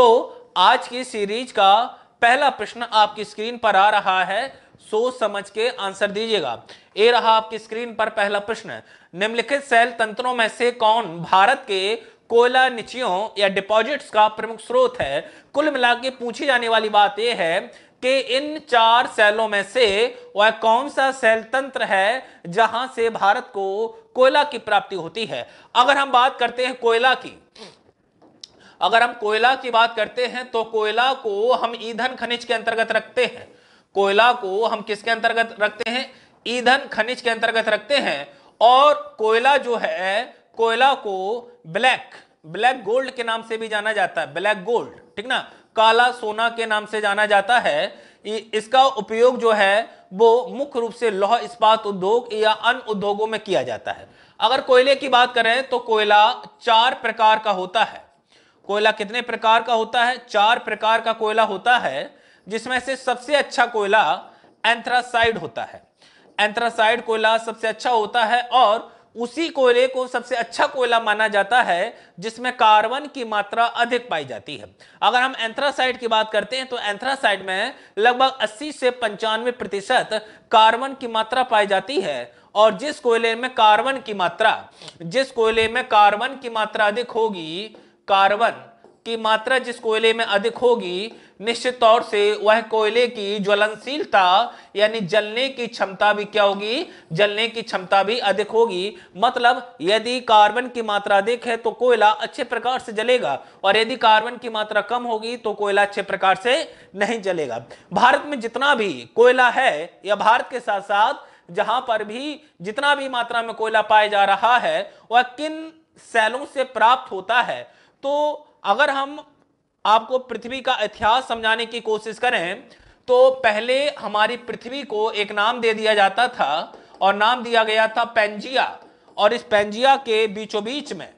तो आज की सीरीज़ का पहला प्रश्न आपकी स्क्रीन पर आ रहा है। सोच समझ के आंसर दीजिएगा। ये रहा आपकी स्क्रीन पर पहला प्रश्न। निम्नलिखित सेल तंत्रों में से कौन भारत के कोयला निचियों या डिपॉजिट्स का प्रमुख स्रोत है? कुल मिला के पूछी जाने वाली बात यह है कि इन चार सेलों में से वह कौन सा सेल तंत्र है जहाँ से भारत को कोयला की प्राप्ति होती है। अगर हम बात करते हैं कोयला की अगर हम कोयला की बात करते हैं तो कोयला को हम ईंधन खनिज के अंतर्गत रखते हैं। कोयला को हम किसके अंतर्गत रखते हैं? ईंधन खनिज के अंतर्गत रखते हैं। और कोयला जो है, कोयला को ब्लैक ब्लैक गोल्ड के नाम से भी जाना जाता है, ब्लैक गोल्ड, ठीक ना? काला सोना के नाम से जाना जाता है। इसका उपयोग जो है, वो मुख्य रूप से लौह इस्पात उद्योग या अन्य उद्योगों में किया जाता है। अगर कोयले की बात करें तो कोयला चार प्रकार का होता है। कोयला कितने प्रकार का होता है? चार प्रकार का कोयला होता है, जिसमें से सबसे अच्छा कोयला एंथ्रासाइड होता है। एंथ्रासाइड कोयला सबसे अच्छा होता है और उसी कोयले को सबसे अच्छा कोयला माना जाता है, जिसमें कार्बन की मात्रा अधिक पाई जाती है। अगर हम एंथ्रासाइड की बात करते हैं तो एंथ्रासाइड में लगभग 80 से पंचानवे प्रतिशत कार्बन की मात्रा पाई जाती है और जिस कोयले में कार्बन की मात्रा, जिस कोयले में कार्बन की मात्रा अधिक होगी कार्बन की मात्रा जिस कोयले में अधिक होगी, निश्चित तौर से वह कोयले की ज्वलनशीलता, यानी जलने की क्षमता भी क्या होगी? जलने की क्षमता भी अधिक होगी। मतलब यदि कार्बन की मात्रा अधिक है तो कोयला अच्छे प्रकार से जलेगा, और यदि कार्बन की मात्रा कम होगी तो कोयला अच्छे प्रकार से नहीं जलेगा। भारत में जितना भी कोयला है, या भारत के साथ साथ जहाँ पर भी जितना भी मात्रा में कोयला पाया जा रहा है, वह किन सैलों से प्राप्त होता है? तो अगर हम आपको पृथ्वी का इतिहास समझाने की कोशिश करें तो पहले हमारी पृथ्वी को एक नाम दे दिया जाता था और नाम दिया गया था पेंजिया। और इस पेंजिया के बीचों बीच में,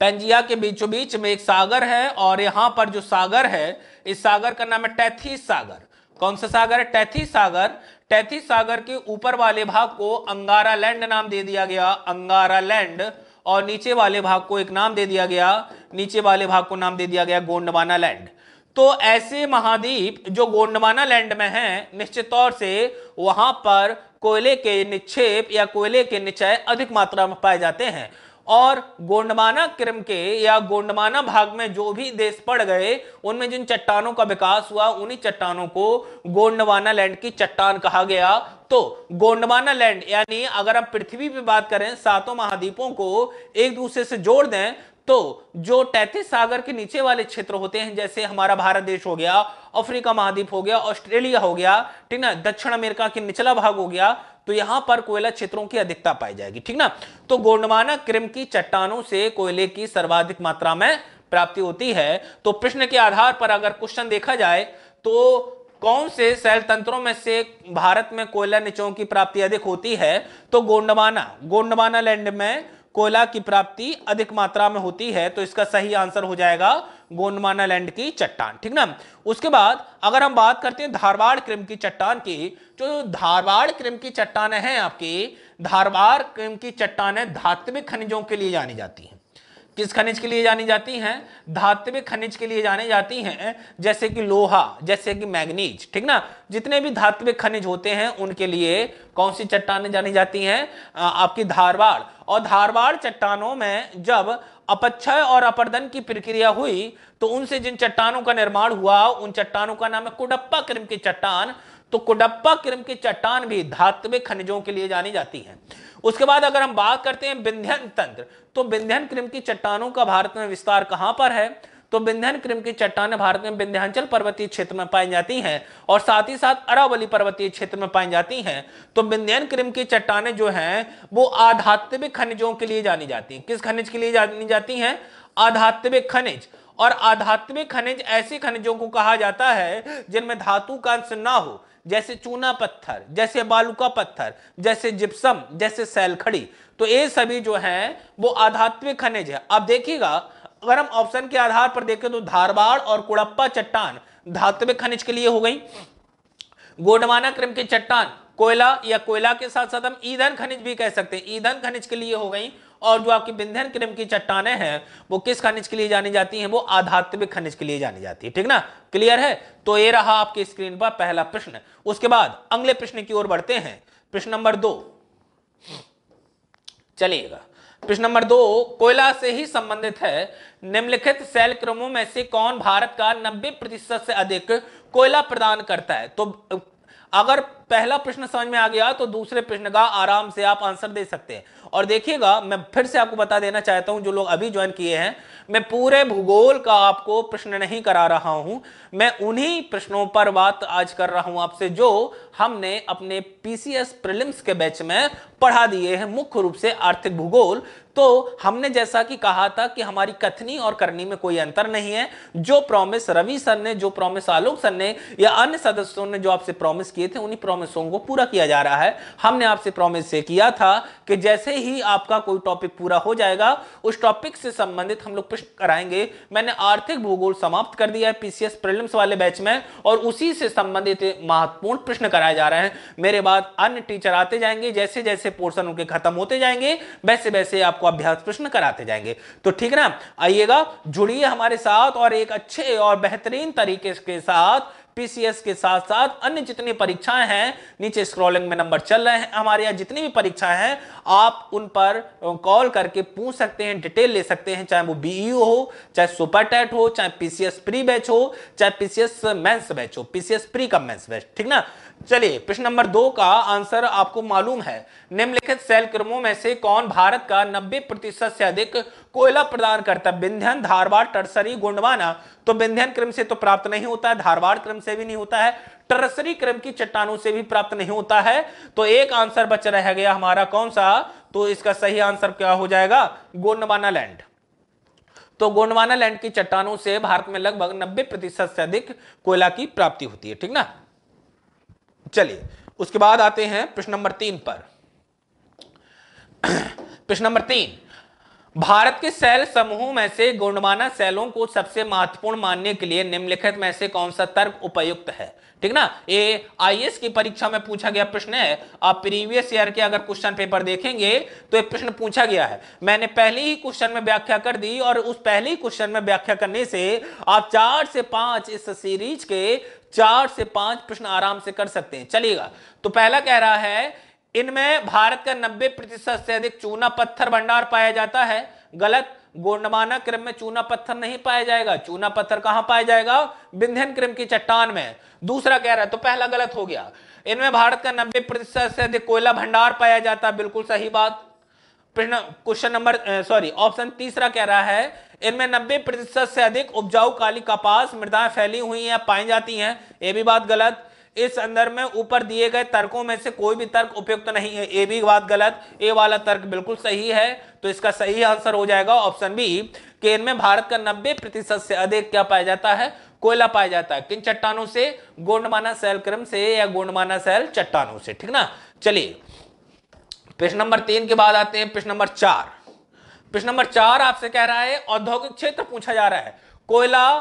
पेंजिया के बीचों बीच में एक सागर है और यहाँ पर जो सागर है, इस सागर का नाम है टैथीस सागर। कौन सा सागर है? टैथीस सागर। टैथीस सागर के ऊपर वाले भाग को अंगारा लैंड नाम दे दिया गया। अंगारा लैंड और नीचे वाले भाग को एक नाम दे दिया गया, नीचे वाले भाग को नाम दे दिया गया गोंडवाना लैंड तो ऐसे महाद्वीप जो गोंडवाना लैंड में हैं, निश्चित तौर से वहाँ पर कोयले के निक्षेप या कोयले के निचय अधिक मात्रा में पाए जाते हैं। और गोंडमाना क्रम के या गोंडमाना भाग में जो भी देश पड़ गए, उनमें जिन चट्टानों का विकास हुआ, उन्हीं चट्टानों को गोंडवाना लैंड की चट्टान कहा गया। तो गोंडवाना लैंड, यानी अगर हम पृथ्वी पे बात करें, सातों महाद्वीपों को एक दूसरे से जोड़ दें तो जो तैतीस सागर के नीचे वाले क्षेत्र होते हैं, जैसे हमारा भारत देश हो गया, अफ्रीका महाद्वीप हो गया, ऑस्ट्रेलिया हो गया, ठीक ना, दक्षिण अमेरिका के निचला भाग हो गया तो यहाँ पर कोयला क्षेत्रों की अधिकता पाई जाएगी, ठीक ना? तो गोंडवाना, क्रिम की चट्टानों से कोयले की सर्वाधिक मात्रा में प्राप्ति होती है। तो प्रश्न के आधार पर अगर क्वेश्चन देखा जाए तो कौन से सेल तंत्रों में से भारत में कोयला निचों की प्राप्ति अधिक होती है? तो गोंडवाना गोंडवाना लैंड में कोयला की प्राप्ति अधिक मात्रा में होती है तो इसका सही आंसर हो जाएगा गोंडमाना लैंड की चट्टान, ठीक ना? उसके बाद अगर हम बात करते हैं धारवाड़ क्रिम की चट्टान की, जो धारवाड़ क्रिम की चट्टान है आपकी, धारवाड़ क्रिम की चट्टान धात्विक खनिजों के लिए जानी जाती है। किस खनिज के लिए जानी जाती हैं? धात्विक खनिज के लिए जानी जाती हैं, जैसे कि लोहा, जैसे कि मैग्नीज, ठीक ना? जितने भी धात्विक खनिज होते हैं, उनके लिए कौन सी चट्टानें जानी जाती हैं? आपकी धारवाड़। और धारवाड़ चट्टानों में जब अपक्षय और अपर्दन की प्रक्रिया हुई तो उनसे जिन चट्टानों का निर्माण हुआ, उन चट्टानों का नाम है कुडप्पा क्रम की चट्टान। तो कुडप्पा क्रम की चट्टान भी धात्विक खनिजों के लिए जानी जाती है। उसके बाद अगर हम बात करते हैं विंध्यन तंत्र तो विंध्यन क्रम की चट्टानों का भारत में विस्तार कहाँ पर है? तो विंध्यन क्रम की चट्टानें भारत में विंध्यांचल पर्वतीय क्षेत्र में पाई जाती हैं और साथ ही साथ अरावली पर्वतीय क्षेत्र में पाई जाती हैं। तो विंध्यन क्रम की चट्टानें जो हैं, वो आध्यात्मिक खनिजों के लिए जानी जाती हैं। किस खनिज के लिए जानी जाती हैं? आध्यात्मिक खनिज। और आध्यात्मिक खनिज ऐसे खनिजों को कहा जाता है जिनमें धातु का अंश ना हो। जैसे चूना पत्थर, जैसे बालुका पत्थर, जैसे जिप्सम, जैसे सैलखड़ी तो ये सभी जो हैं, वो आध्यात्मिक खनिज है। अब देखिएगा, अगर हम ऑप्शन के आधार पर देखें तो धारवाड़ और कुड़प्पा चट्टान धात्विक खनिज के लिए हो गई। गोडवाना क्रम की चट्टान, कोयला या कोयला के साथ साथ हम ईंधन खनिज भी कह सकते हैं। ईंधन खनिज के लिए हो गई। और जो आपकी विंध्यन क्रम की चट्टाने हैं, वो किस खनिज के लिए जानी जाती हैं? वो आधात्मिक खनिज के लिए जानी जाती है। ठीक ना? क्लियर है? तो ये रहा आपकी स्क्रीन पर पहला प्रश्न। उसके बाद अगले प्रश्न की ओर बढ़ते हैं। प्रश्न नंबर दो। चलिएगा। प्रश्न नंबर दो, कोयला से ही संबंधित है। निम्नलिखित सेल क्रमों में से कौन भारत का 90 प्रतिशत से अधिक कोयला प्रदान करता है? तो अगर पहला प्रश्न समझ में आ गया तो दूसरे प्रश्न का आराम से आप आंसर दे सकते हैं। और देखिएगा, मैं फिर से आपको बता देना चाहता हूँ, जो लोग अभी ज्वाइन किए हैं, मैं पूरे भूगोल का आपको प्रश्न नहीं करा रहा हूँ। मैं उन्हीं प्रश्नों पर बात आज कर रहा हूँ आपसे, जो हमने अपने पीसीएस प्रिलिम्स के बैच में पढ़ा दिए हैं, मुख्य रूप से आर्थिक भूगोल। तो हमने जैसा कि कहा था कि हमारी कथनी और करनी में कोई अंतर नहीं है। जो प्रॉमिस रवि सर ने, जो प्रॉमिस आलोक सर ने या अन्य सदस्यों ने जो आपसे प्रॉमिस किए थे, उन्हीं प्रॉमिसों को पूरा किया जा रहा है। हमने आपसे प्रॉमिस से किया था कि जैसे ही आपका कोई टॉपिक पूरा हो जाएगा, उस टॉपिक से संबंधित हम लोग प्रश्न कराएँगे। मैंने आर्थिक भूगोल समाप्त कर दिया है पीसीएस प्रीलिम्स वाले बैच में और उसी से संबंधित महत्वपूर्ण प्रश्न कराए जा रहे हैं। मेरे बाद अन्य टीचर आते जाएँगे जैसे जैसे पोर्सन उनके खत्म होते जाएँगे वैसे वैसे आपको अभ्यास प्रश्न कराते जाएँगे। तो ठीक ना? आइएगा, जुड़िए हमारे साथ और एक अच्छे और बेहतरीन तरीके के साथ पीसीएस के साथ साथ अन्य जितनी परीक्षाएँ हैं, नीचे स्क्रॉलिंग में नंबर चल रहे हैं, हमारे यहाँ जितनी भी परीक्षाएँ हैं, आप उन पर कॉल करके पूछ सकते हैं डिटेल ले सकते हैं, चाहे वो बीईओ हो, चाहे सुपर टेट हो, चाहे पीसीएस प्री बैच हो, चाहे पीसीएस मेंस बैच हो PCS pre cum mains batch ठीक ना? चलिए, प्रश्न नंबर दो का आंसर आपको मालूम है। निम्नलिखित सेल क्रमों में से कौन भारत का 90 प्रतिशत से अधिक कोयला प्रदान करता है? विंध्यन धारवाड़, टरसरी, गोंडवाना। तो विंध्यन क्रम से तो प्राप्त नहीं होता है, धारवाड़ क्रम से भी नहीं होता है, टरसरी क्रम की चट्टानों से भी प्राप्त नहीं होता है। तो एक आंसर बच रह गया हमारा कौन सा? तो इसका सही आंसर क्या हो जाएगा? गोंडवाना लैंड। तो गोंडवाना लैंड की चट्टानों से भारत में लगभग 90 प्रतिशत से अधिक कोयला की प्राप्ति होती है, ठीक ना? चलिए, उसके बाद आते हैं प्रश्न नंबर तीन पर। प्रश्न नंबर तीन, भारत के सेल समूह में से गोंडवाना सेलों को सबसे महत्वपूर्ण मानने के लिए निम्नलिखित में से कौन सा तर्क उपयुक्त है? ठीक ना? ये आईएएस की परीक्षा में पूछा गया प्रश्न है। आप प्रीवियस ईयर के अगर क्वेश्चन पेपर देखेंगे तो एक प्रश्न पूछा गया है। मैंने पहले ही क्वेश्चन में व्याख्या कर दी और उस पहले ही क्वेश्चन में व्याख्या करने से आप चार से पाँच इस सीरीज़ के चार से पाँच प्रश्न आराम से कर सकते हैं। चलिएगा। तो पहला कह रहा है, इनमें भारत का 90 प्रतिशत से अधिक चूना पत्थर भंडार पाया जाता है। गलत। गोंडमाना क्रम में चूना पत्थर नहीं पाया जाएगा। चूना पत्थर कहाँ पाया जाएगा? विंध्यन क्रम की चट्टान में। दूसरा कह रहा है तो पहला गलत हो गया। इनमें भारत का 90 प्रतिशत से अधिक कोयला भंडार पाया जाता। है बिल्कुल सही बात। प्रश्न, क्वेश्चन नंबर सॉरी ऑप्शन तीसरा कह रहा है इनमें 90 प्रतिशत से अधिक उपजाऊ काली कपास मृदाएँ फैली हुई हैं, पाई जाती हैं। ये भी बात गलत। इस संदर्भ में ऊपर दिए गए तर्कों में से कोई भी तर्क उपयुक्त नहीं है। ये भी बात गलत। ए वाला तर्क बिल्कुल सही है तो इसका सही आंसर हो जाएगा ऑप्शन बी, कि इनमें भारत का 90 प्रतिशत से अधिक क्या पाया जाता है? कोयला पाया जाता है। किन चट्टानों से? गोंडमाना सेल क्रम से या गोंडमाना सेल चट्टानों से, ठीक ना? चलिए, प्रश्न नंबर तीन के बाद आते हैं, प्रश्न नंबर चार। प्रश्न नंबर चार आपसे कह रहा है, औद्योगिक क्षेत्र पूछा जा रहा है। कोयला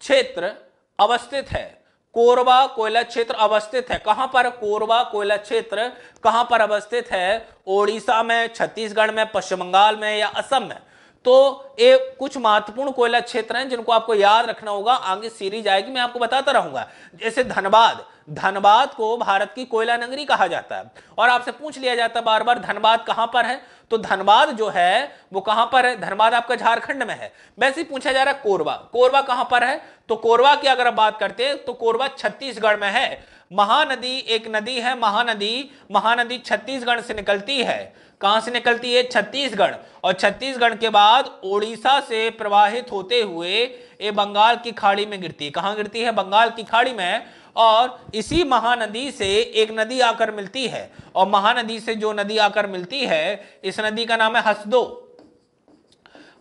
क्षेत्र अवस्थित है। कोरबा कोयला क्षेत्र अवस्थित है। कहाँ पर? कोरबा कोयला क्षेत्र कहाँ पर अवस्थित है? ओडिशा में, छत्तीसगढ़ में, पश्चिम बंगाल में या असम में? तो ये कुछ महत्वपूर्ण कोयला क्षेत्र हैं जिनको आपको याद रखना होगा। आगे सीरीज़ आएगी, मैं आपको बताता रहूँगा। जैसे धनबाद धनबाद को भारत की कोयला नगरी कहा जाता है। और आपसे पूछ लिया जाता है बार बार, धनबाद कहाँ पर है? तो धनबाद जो है, वो कहाँ पर है? धनबाद आपका झारखंड में है। वैसे ही पूछा जा रहा है कोरबा कोरबा कहाँ पर है? तो कोरबा की अगर आप बात करते हैं तो कोरबा छत्तीसगढ़ में है। महानदी, एक नदी है, महानदी। महानदी छत्तीसगढ़ से निकलती है। कहाँ से निकलती है? छत्तीसगढ़। और छत्तीसगढ़ के बाद ओडिशा से प्रवाहित होते हुए ये बंगाल की खाड़ी में गिरती है। कहाँ गिरती है? बंगाल की खाड़ी में और इसी महानदी से एक नदी आकर मिलती है। और महानदी से जो नदी आकर मिलती है, इस नदी का नाम है हसदो।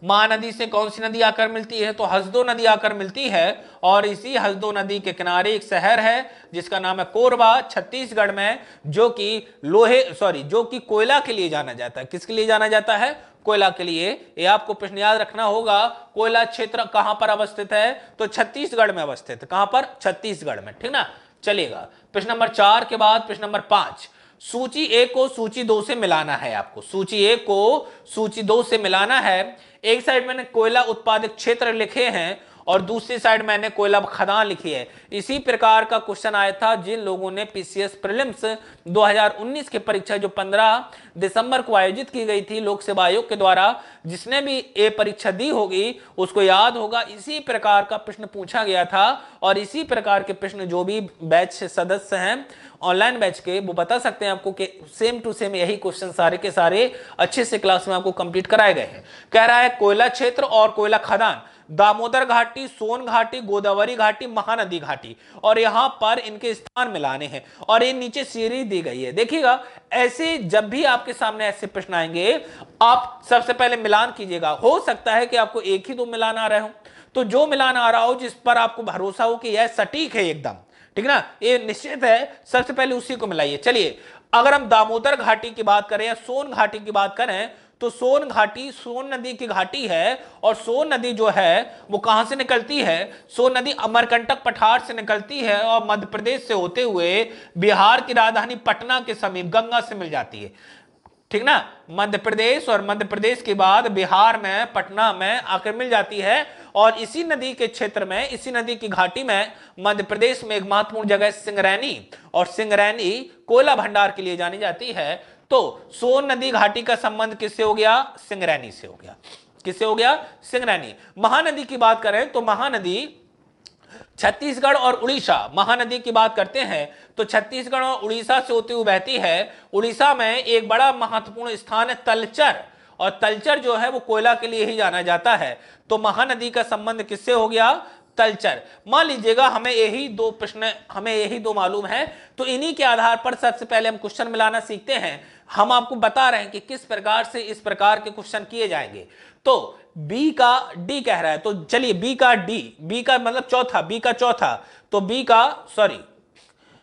महानदी से कौन सी नदी आकर मिलती है? तो हसदो नदी आकर मिलती है और इसी हसदो नदी के किनारे एक शहर है, जिसका नाम है कोरबा, छत्तीसगढ़ में, जो कि लोहे सॉरी जो कि कोयला के लिए जाना जाता है। किसके लिए जाना जाता है? कोयला के लिए। ये आपको प्रश्न याद रखना होगा, कोयला क्षेत्र कहाँ पर अवस्थित है? तो छत्तीसगढ़ में अवस्थित। कहाँ पर? छत्तीसगढ़ में। ठीक ना? चलेगा प्रश्न नंबर चार के बाद प्रश्न नंबर पाँच। सूची एक को सूची दो से मिलाना है आपको। सूची एक को सूची दो से मिलाना है। एक साइड मैंने कोयला उत्पादक क्षेत्र लिखे हैं और दूसरी साइड मैंने कोयला खदान लिखी है। इसी प्रकार का क्वेश्चन आया था, जिन लोगों ने पीसीएस प्रीलिम्स 2019 की परीक्षा, जो 15 दिसंबर को आयोजित की गई थी लोक सेवा आयोग के द्वारा, जिसने भी ये परीक्षा दी होगी, उसको याद होगा। इसी प्रकार का प्रश्न पूछा गया था और इसी प्रकार के प्रश्न जो भी बैच सदस्य हैं ऑनलाइन बैच के, वो बता सकते हैं आपको कि सेम टू सेम यही क्वेश्चन सारे के सारे अच्छे से क्लास में आपको कंप्लीट कराए गए हैं। कह रहा है कोयला क्षेत्र और कोयला खदान दामोदर घाटी, सोन घाटी, गोदावरी घाटी, महानदी घाटी। और यहाँ पर इनके स्थान मिलाने हैं और ये नीचे सीरीज़ दी गई है। देखिएगा, ऐसे जब भी आपके सामने ऐसे प्रश्न आएँगे, आप सबसे पहले मिलान कीजिएगा। हो सकता है कि आपको एक ही दो मिलान आ रहे हो। तो जो मिलान आ रहा हो, जिस पर आपको भरोसा हो कि यह सटीक है एकदम, ठीक ना? ये निश्चित है, सबसे पहले उसी को मिलाइए। चलिए, अगर हम दामोदर घाटी की बात करें या सोन घाटी की बात करें तो सोन घाटी, सोन नदी की घाटी है और सोन नदी जो है, वो कहाँ से निकलती है? सोन नदी अमरकंटक पठार से निकलती है और मध्य प्रदेश से होते हुए बिहार की राजधानी पटना के समीप गंगा से मिल जाती है। ठीक ना? मध्य प्रदेश और मध्य प्रदेश के बाद बिहार में, पटना में आकर मिल जाती है और इसी नदी के क्षेत्र में, इसी नदी की घाटी में मध्य प्रदेश में एक महत्वपूर्ण जगह सिंगरैनी और सिंगरैनी कोयला भंडार के लिए जानी जाती है। तो सोन नदी घाटी का संबंध किससे हो गया? सिंगरैनी से हो गया। किससे हो गया? सिंगरैनी। महानदी की बात करें तो महानदी छत्तीसगढ़ और उड़ीसा, महानदी की बात करते हैं तो छत्तीसगढ़ और उड़ीसा से होती हुई बहती है। उड़ीसा में एक बड़ा महत्वपूर्ण स्थान है तलचर, और तलचर जो है वो कोयला के लिए ही जाना जाता है। तो महानदी का संबंध किससे हो गया? तलचर। मान लीजिएगा, हमें यही दो प्रश्न, हमें यही दो मालूम है। तो इन्हीं के आधार पर सबसे पहले हम क्वेश्चन मिलाना सीखते हैं। हम आपको बता रहे हैं कि किस प्रकार से इस प्रकार के क्वेश्चन किए जाएँगे। तो बी का डी कह रहा है। तो चलिए बी का डी बी का मतलब चौथा बी का चौथा। तो बी का सॉरी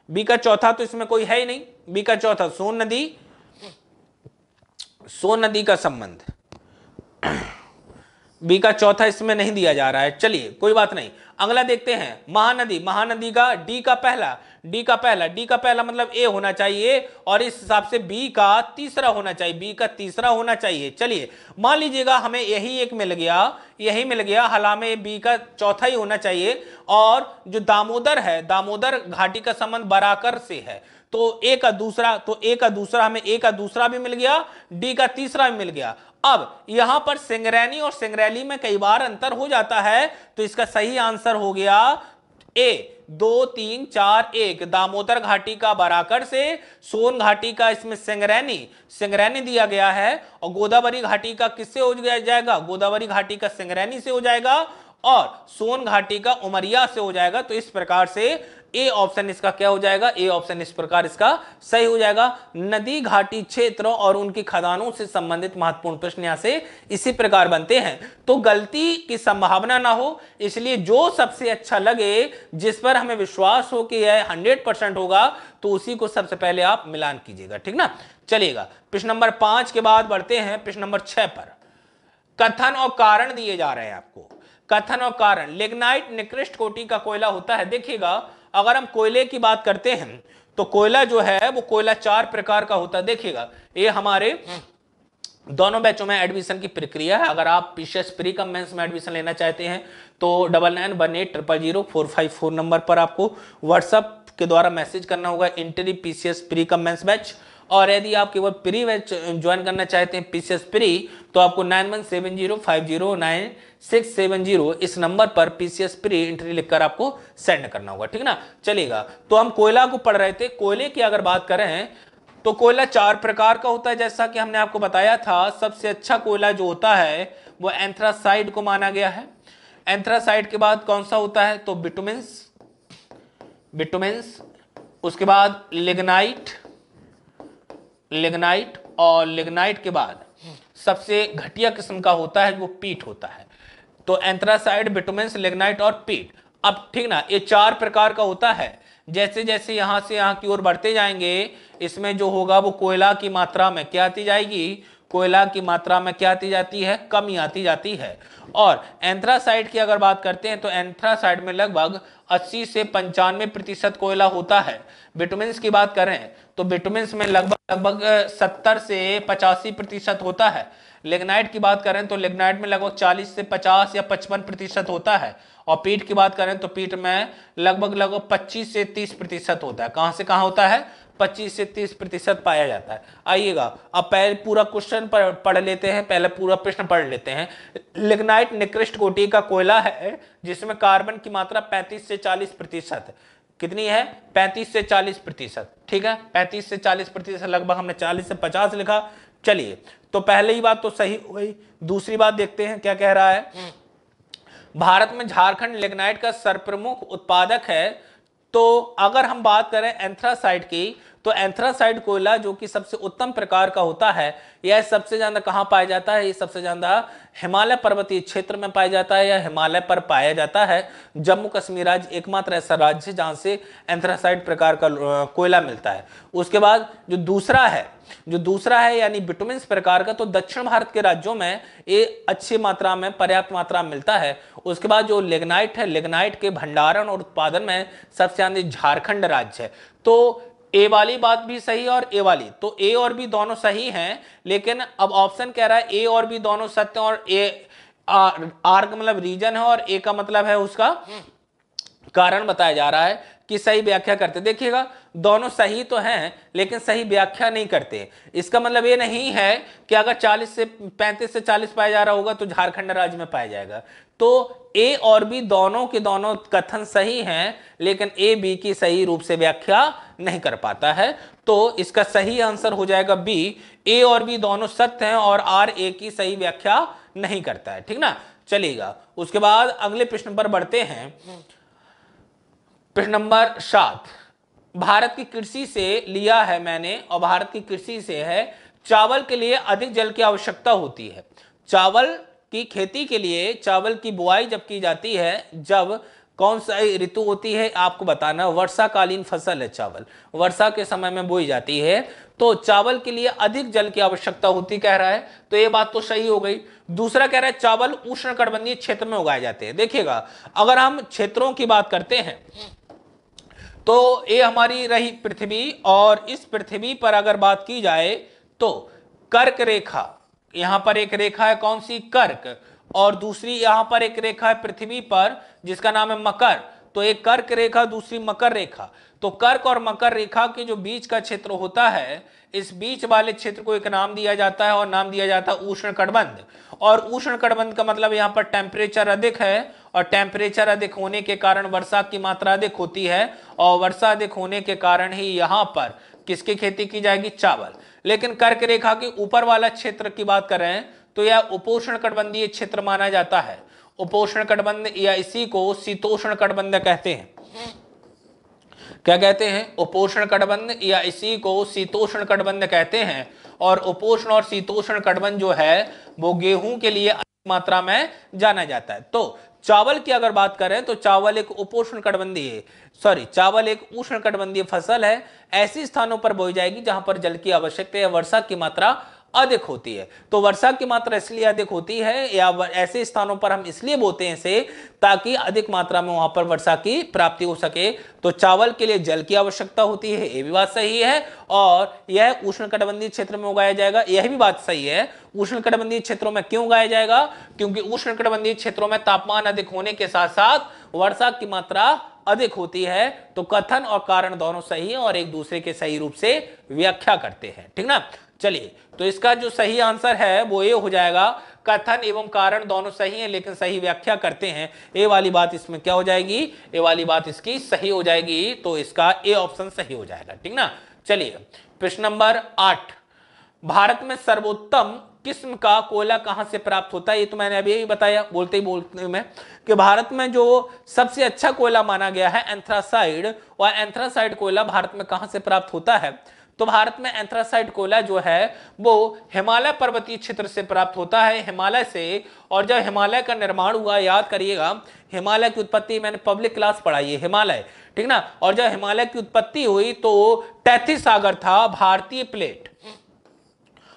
बी का चौथा तो इसमें कोई है ही नहीं। बी का चौथा, सोन नदी सोन नदी का संबंध। बी का चौथा इसमें नहीं दिया जा रहा है। चलिए, कोई बात नहीं। अगला देखते हैं। महानदी। महानदी का डी का पहला। डी का पहला। डी का पहला मतलब ए होना चाहिए और इस हिसाब से बी का तीसरा होना चाहिए। बी का तीसरा होना चाहिए। चलिए, मान लीजिएगा हमें यही एक मिल गया। यही मिल गया। हालाँकि बी का चौथा ही होना चाहिए। और जो दामोदर है, दामोदर घाटी का संबंध बराकर से है। तो ए का दूसरा तो ए का दूसरा हमें ए का दूसरा भी मिल गया डी का तीसरा भी मिल गया। अब यहाँ पर सिंगरैनी और सिंगरैली में कई बार अंतर हो जाता है तो इसका सही आंसर हो गया ए दो, तीन, चार, एक। दामोदर घाटी का बराकर से सोन घाटी का इसमें सिंगरैनी सिंगरैनी दिया गया है, और गोदावरी घाटी का किससे हो जाएगा? गोदावरी घाटी का सिंगरैनी से हो जाएगा, और सोन घाटी का उमरिया से हो जाएगा तो इस प्रकार से ए ऑप्शन इसका क्या हो जाएगा? ए ऑप्शन इस प्रकार इसका सही हो जाएगा। नदी, घाटी क्षेत्रों और उनकी खदानों से संबंधित महत्वपूर्ण प्रश्न यहाँ से इसी प्रकार बनते हैं। तो गलती की संभावना ना हो, इसलिए जो सबसे अच्छा लगे, जिस पर हमें विश्वास हो कि यह हंड्रेड परसेंट होगा तो उसी को सबसे पहले आप मिलान कीजिएगा, ठीक ना? चलिएगा, प्रश्न नंबर पाँच के बाद बढ़ते हैं प्रश्न नंबर छह पर। कथन और कारण दिए जा रहे हैं आपको। कथन और कारण, लिग्नाइट निकृष्ट कोटि का कोयला होता है, देखिएगा अगर हम कोयले की बात करते हैं तो कोयला जो है, वो कोयला चार प्रकार का होता है। देखिएगा, ये हमारे दोनों बैचों में एडमिशन की प्रक्रिया है। अगर आप पीसीएस प्री कम में एडमिशन लेना चाहते हैं तो double nine one eight triple zero four five four number पर आपको व्हाट्सअप के द्वारा मैसेज करना होगा। Entry PCS pre cum batch और यदि आप केवल प्री बैच ज्वाइन करना चाहते हैं पीसीएस प्री तो आपको nine one seven zero five zero nine six seven zero इस नंबर पर पीसीएस प्री एंट्री लिखकर आपको सेंड करना होगा, ठीक ना? चलेगा तो हम कोयला को पढ़ रहे थे। कोयले की अगर बात करें तो कोयला चार प्रकार का होता है। जैसा कि हमने आपको बताया था, सबसे अच्छा कोयला जो होता है, वो एंथ्रासाइड को माना गया है। एंथ्रासाइड के बाद कौन सा होता है? तो बिटुमेंस बिटुमेंस उसके बाद लिग्नाइट लिग्नाइट और लिग्नाइट के बाद सबसे घटिया किस्म का होता है वो पीट होता है। तो एंथ्रासाइड, बिटुमेंस, लिग्नाइट और पीट अब ठीक ना, ये चार प्रकार का होता है। जैसे जैसे यहाँ से यहाँ की ओर बढ़ते जाएँगे, इसमें जो होगा वो कोयला की मात्रा में क्या आती जाएगी? कोयला की मात्रा में क्या आती जाती है? कमी आती जाती है। और एंथ्रासाइड की अगर बात करते हैं तो एंथ्रासाइड में लगभग 80 से पंचानवे प्रतिशत कोयला होता है। विटामिन की बात करें तो विटामिन में लगभग लगभग 70 से पचासी प्रतिशत होता है। लिग्नाइट की बात करें तो लिग्नाइट में लगभग 40 से 50 या 55 प्रतिशत होता है। और पीट की बात करें तो पीट में लगभग लगभग 25 से 30 प्रतिशत होता है। कहाँ से कहाँ होता है? 25 से 30 प्रतिशत पाया जाता है। आइएगा, अब पहले पूरा क्वेश्चन पढ़ लेते हैं, पहले पूरा प्रश्न पढ़ लेते हैं। लिग्नाइट निकृष्ट कोटि का कोयला है, जिसमें कार्बन की मात्रा 35 से 40 प्रतिशत कितनी है? 35 से 40 प्रतिशत। ठीक है? 35 से 40 प्रतिशत, लगभग हमने 40 से 50 लिखा। चलिए तो पहले ही बात तो सही हो गई दूसरी बात देखते हैं क्या कह रहा है। भारत में झारखंड लेगनाइट का सर्वप्रमुख उत्पादक है। तो अगर हम बात करें एंथ्रासाइट की तो एंथ्रासाइड कोयला, जो कि सबसे उत्तम प्रकार का होता है, यह सबसे ज़्यादा कहाँ पाया जाता है? ये सबसे ज़्यादा हिमालय पर्वतीय क्षेत्र में पाया जाता है या हिमालय पर पाया जाता है। जम्मू कश्मीर राज्य एकमात्र ऐसा राज्य जहाँ से एंथ्रासाइड प्रकार का कोयला मिलता है। उसके बाद जो दूसरा है, जो दूसरा है यानी बिटुमिन प्रकार का तो दक्षिण भारत के राज्यों में ये अच्छी मात्रा में, पर्याप्त मात्रा में मिलता है। उसके बाद जो लेग्नाइट है, लेग्नाइट के भंडारण और उत्पादन में सबसे ज़्यादा झारखंड राज्य है। तो ए वाली बात भी सही और ए वाली। तो ए और बी दोनों सही हैं, लेकिन अब ऑप्शन कह रहा है ए और बी दोनों सत्य और ए आर का मतलब रीजन है और ए का मतलब है उसका कारण बताया जा रहा है कि सही व्याख्या करते। देखिएगा, दोनों सही तो हैं, लेकिन सही व्याख्या नहीं करते। इसका मतलब ये नहीं है कि अगर 40 से 35 से 40 पाया जा रहा होगा तो झारखंड राज्य में पाया जाएगा। तो ए और बी दोनों के दोनों कथन सही हैं, लेकिन ए, बी की सही रूप से व्याख्या नहीं कर पाता है। तो इसका सही आंसर हो जाएगा बी। ए और बी दोनों सत्य हैं और आर, ए की सही व्याख्या नहीं करता है। ठीक ना? चलेगा उसके बाद अगले प्रश्न पर बढ़ते हैं। प्रश्न नंबर सात। भारत की कृषि से लिया है मैंने और भारत की कृषि से है। चावल के लिए अधिक जल की आवश्यकता होती है। चावल की खेती के लिए चावल की बुआई जब की जाती है, जब कौन सा ऋतु होती है, आपको बताना वर्षाकालीन फ़सल है चावल। वर्षा के समय में बोई जाती है। तो चावल के लिए अधिक जल की आवश्यकता होती कह रहा है। तो ये बात तो सही हो गई। दूसरा कह रहा है, चावल उष्ण कटबंधीय क्षेत्र में उगाए जाते हैं। देखिएगा, अगर हम क्षेत्रों की बात करते हैं तो ये हमारी रही पृथ्वी और इस पृथ्वी पर अगर बात की जाए तो कर्क रेखा यहाँ पर एक रेखा है कौन सी? कर्क। और दूसरी यहाँ पर एक रेखा है पृथ्वी पर, जिसका नाम है मकर। तो एक कर्क रेखा, दूसरी मकर रेखा। तो कर्क और मकर रेखा के जो बीच का क्षेत्र होता है, इस बीच वाले क्षेत्र को एक नाम दिया जाता है और नाम दिया जाता है उष्ण कटबंध और उष्ण कटबंध का मतलब यहाँ पर टेम्परेचर अधिक है और टेम्परेचर अधिक होने के कारण वर्षा की मात्रा अधिक होती है और वर्षा अधिक होने के कारण ही यहाँ पर किसकी खेती की जाएगी? चावल। लेकिन कर्क रेखा के ऊपर वाला क्षेत्र की बात करें तो यह उपोषण कटबंधीय क्षेत्र माना जाता है। उपोषण कटबंध या इसी को शीतोषण कटबंध कहते हैं। क्या कहते हैं? उपोषण कटबंध या इसी को शीतोष्ण कटबंध कहते हैं। और उपोषण और शीतोष्ण कटबंध जो है, वो गेहूँ के लिए मात्रा में जाना जाता है। तो चावल की अगर बात करें तो चावल एक उपोष्ण कटबंधीय सॉरी, चावल एक उष्ण कटबंधीय फ़सल है। ऐसी स्थानों पर बोई जाएगी जहाँ पर जल की आवश्यकता या वर्षा की मात्रा अधिक होती है। तो वर्षा की मात्रा इसलिए अधिक होती है या ऐसे स्थानों पर हम इसलिए बोते हैं इसे ताकि अधिक मात्रा में वहाँ पर वर्षा की प्राप्ति हो सके। तो चावल के लिए जल की आवश्यकता होती है, ये भी बात सही है, और यह उष्ण कटबंधीय क्षेत्र में उगाया जाएगा। यह भी बात सही है उष्ण कटबंधीय क्षेत्रों में क्यों उगाया जाएगा? क्योंकि उष्ण कटबंधीय क्षेत्रों में तापमान अधिक होने के साथ साथ वर्षा की मात्रा अधिक होती है तो कथन और कारण दोनों सही है और एक दूसरे के सही रूप से व्याख्या करते हैं। ठीक ना? चलिए तो इसका जो सही आंसर है, वो ये हो जाएगा, कथन एवं कारण दोनों सही हैं, लेकिन सही व्याख्या करते हैं। ए वाली बात इसमें क्या हो जाएगी? ए वाली बात इसकी सही हो जाएगी तो इसका ए ऑप्शन सही हो जाएगा। ठीक ना? चलिए, प्रश्न नंबर आठ। भारत में सर्वोत्तम किस्म का कोयला कहाँ से प्राप्त होता है? ये तो मैंने अभी बताया, बोलते ही बोलते में। कि भारत में जो सबसे अच्छा कोयला माना गया है, एंथ्रासाइड, और एंथ्रासाइड कोयला भारत में कहाँ से प्राप्त होता है? तो भारत में एंथ्रासाइड कोयला जो है, वो हिमालय पर्वतीय क्षेत्र से प्राप्त होता है, हिमालय से। और जब हिमालय का निर्माण हुआ, याद करिएगा, हिमालय की उत्पत्ति मैंने पब्लिक क्लास पढ़ाई है, हिमालय, ठीक ना? और जब हिमालय की उत्पत्ति हुई तो तैतीस सागर था, भारतीय प्लेट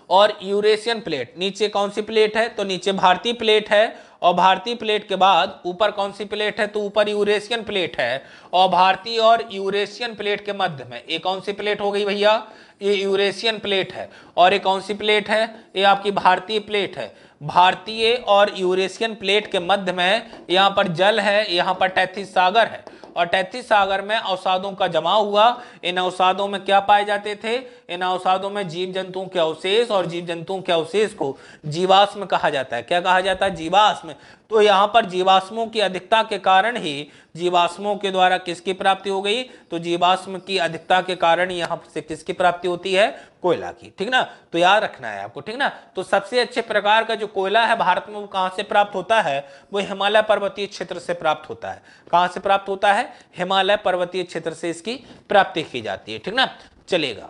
और यूरेशियन प्लेट नीचे कौन सी प्लेट है? तो नीचे भारतीय प्लेट है और भारतीय प्लेट के बाद ऊपर कौन सी प्लेट है? तो ऊपर यूरेशियन प्लेट है। और भारतीय और यूरेशियन प्लेट के मध्य में, ये कौन सी प्लेट हो गई भैया? ये यूरेशियन प्लेट है। और ये कौन सी प्लेट है? ये आपकी भारतीय प्लेट है। भारतीय और यूरेशियन प्लेट के मध्य में यहाँ पर जल है, यहाँ पर टैथिस सागर है। और टैथिस सागर में अवसादों का जमा हुआ। इन अवसादों में क्या पाए जाते थे? इन अवसादों में जीव जंतुओं के अवशेष और जीव जंतुओं के अवशेष को जीवाश्म कहा जाता है। क्या कहा जाता है? जीवाश्म। तो यहाँ पर जीवाश्मों की अधिकता के कारण ही जीवाश्मों के द्वारा किसकी प्राप्ति हो गई? तो जीवाश्म की अधिकता के कारण यहाँ से किसकी प्राप्ति होती है? कोयला की। ठीक ना? तो याद रखना है आपको, ठीक ना? तो सबसे अच्छे प्रकार का जो कोयला है भारत में वो कहाँ से प्राप्त होता है? वो हिमालय पर्वतीय क्षेत्र से प्राप्त होता है। कहाँ से प्राप्त होता है? हिमालय पर्वतीय क्षेत्र से इसकी प्राप्ति की जाती है। ठीक ना? चलेगा।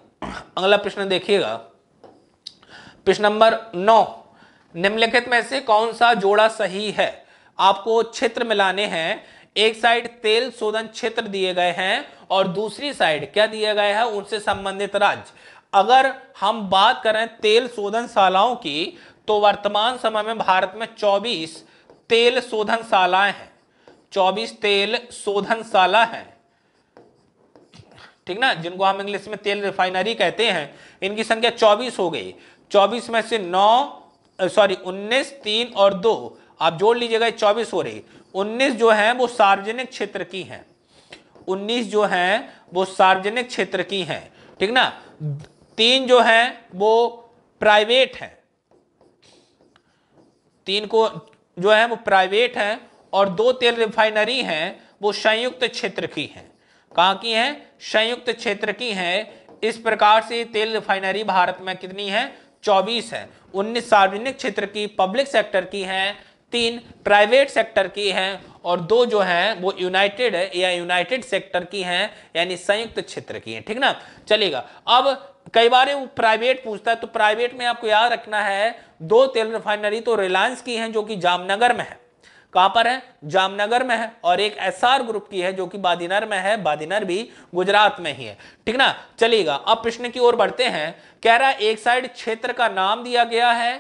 अगला प्रश्न देखिएगा। प्रश्न नंबर नौ। निम्नलिखित में से कौन सा जोड़ा सही है? आपको क्षेत्र मिलाने हैं। एक साइड तेल शोधन क्षेत्र दिए गए हैं और दूसरी साइड क्या दिए गए हैं? उनसे संबंधित राज्य। अगर हम बात करें तेल शोधनशालाओं की तो वर्तमान समय में भारत में 24 तेल शोधन शोधनशालाएँ हैं। 24 तेल शोधनशाला है। ठीक ना? जिनको हम इंग्लिश में तेल रिफाइनरी कहते हैं, इनकी संख्या 24 हो गई। 24 में से 9 सॉरी 19 तीन और दो। आप जोड़ लीजिएगा चौबीस हो रही 19 जो है, वो सार्वजनिक क्षेत्र की हैं। 19 जो है, वो सार्वजनिक क्षेत्र की हैं। ठीक ना? तीन जो है, वो प्राइवेट है। तीन को जो है, वो प्राइवेट है और दो तेल रिफाइनरी हैं, वो संयुक्त क्षेत्र की हैं। कहा की हैं? संयुक्त क्षेत्र की हैं। इस प्रकार से तेल रिफाइनरी भारत में कितनी है? 24 है। 19 सार्वजनिक क्षेत्र की पब्लिक सेक्टर की हैं, तीन प्राइवेट सेक्टर की हैं, और दो जो हैं, वो यूनाइटेड है, या यूनाइटेड सेक्टर की हैं, यानी संयुक्त क्षेत्र की हैं। ठीक ना? चलेगा। अब कई बार वो प्राइवेट पूछता है तो प्राइवेट में आपको याद रखना है, दो तेल रिफाइनरी तो रिलायंस की हैं, जो कि जामनगर में है। कहाँ पर है? जामनगर में है, और एक एसआर ग्रुप की है, जो कि बादीनर में है, बादीनर भी गुजरात में ही है। ठीक ना? चलेगा। अब प्रश्न की ओर बढ़ते हैं कह रहा है, एक साइड क्षेत्र का नाम दिया गया है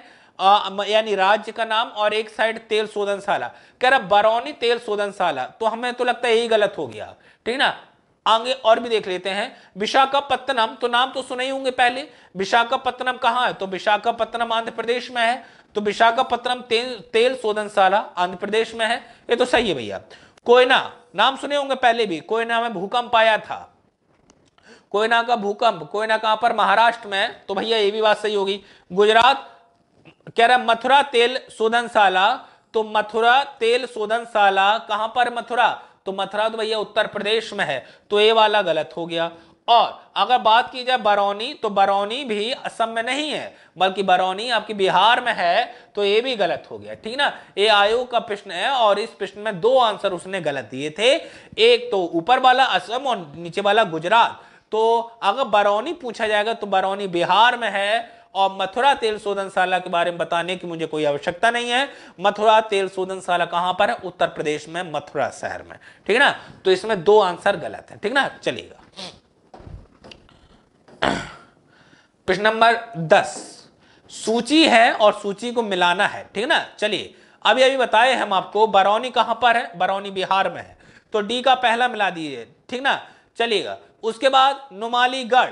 यानी राज्य का नाम, और एक साइड तेल शोधनशाला। कह रहा बरौनी तेल शोधनशाला। तो हमें तो लगता है यही गलत हो गया। ठीक ना? आगे और भी देख लेते हैं। विशाखापत्तनम तो नाम तो सुने ही होंगे पहले। विशाखापत्तनम कहाँ है? तो विशाखापत्तनम आंध्र प्रदेश में है। तो विशाखापत्तनम तेल तेल शोधनशाला आंध्र प्रदेश में है। ये तो सही है भैया। कोयना, नाम सुने होंगे पहले भी। कोयना में भूकंप आया था। कोयना का भूकंप कोयना कहाँ पर महाराष्ट्र में तो भैया ये भी बात सही होगी। गुजरात कह रहा मथुरा तेल शोधनशाला तो मथुरा तेल शोधनशाला, कहाँ पर मथुरा? तो मथुरा तो भैया उत्तर प्रदेश में है तो ये वाला गलत हो गया। और अगर बात की जाए बरौनी तो बरौनी भी असम में नहीं है, बल्कि बरौनी आपकी बिहार में है तो ये भी गलत हो गया। ठीक ना? ये आयोग का प्रश्न है, और इस प्रश्न में दो आंसर उसने गलत दिए थे। एक तो ऊपर वाला असम और नीचे वाला गुजरात। तो अगर बरौनी पूछा जाएगा तो बरौनी बिहार में है और मथुरा तेल शोधनशाला के बारे में बताने की मुझे कोई आवश्यकता नहीं है। मथुरा तेल शोधनशाला कहाँ पर है? उत्तर प्रदेश में, मथुरा शहर में। ठीक है ना? तो इसमें दो आंसर गलत है। ठीक ना? चलेगा प्रश्न नंबर दस। सूची है और सूची को मिलाना है। ठीक ना? चलिए। अभी अभी बताए हम आपको, बरौनी कहाँ पर है? बरौनी बिहार में है। तो डी का पहला मिला दीजिए। ठीक ना? चलिएगा। उसके बाद नुमालीगढ़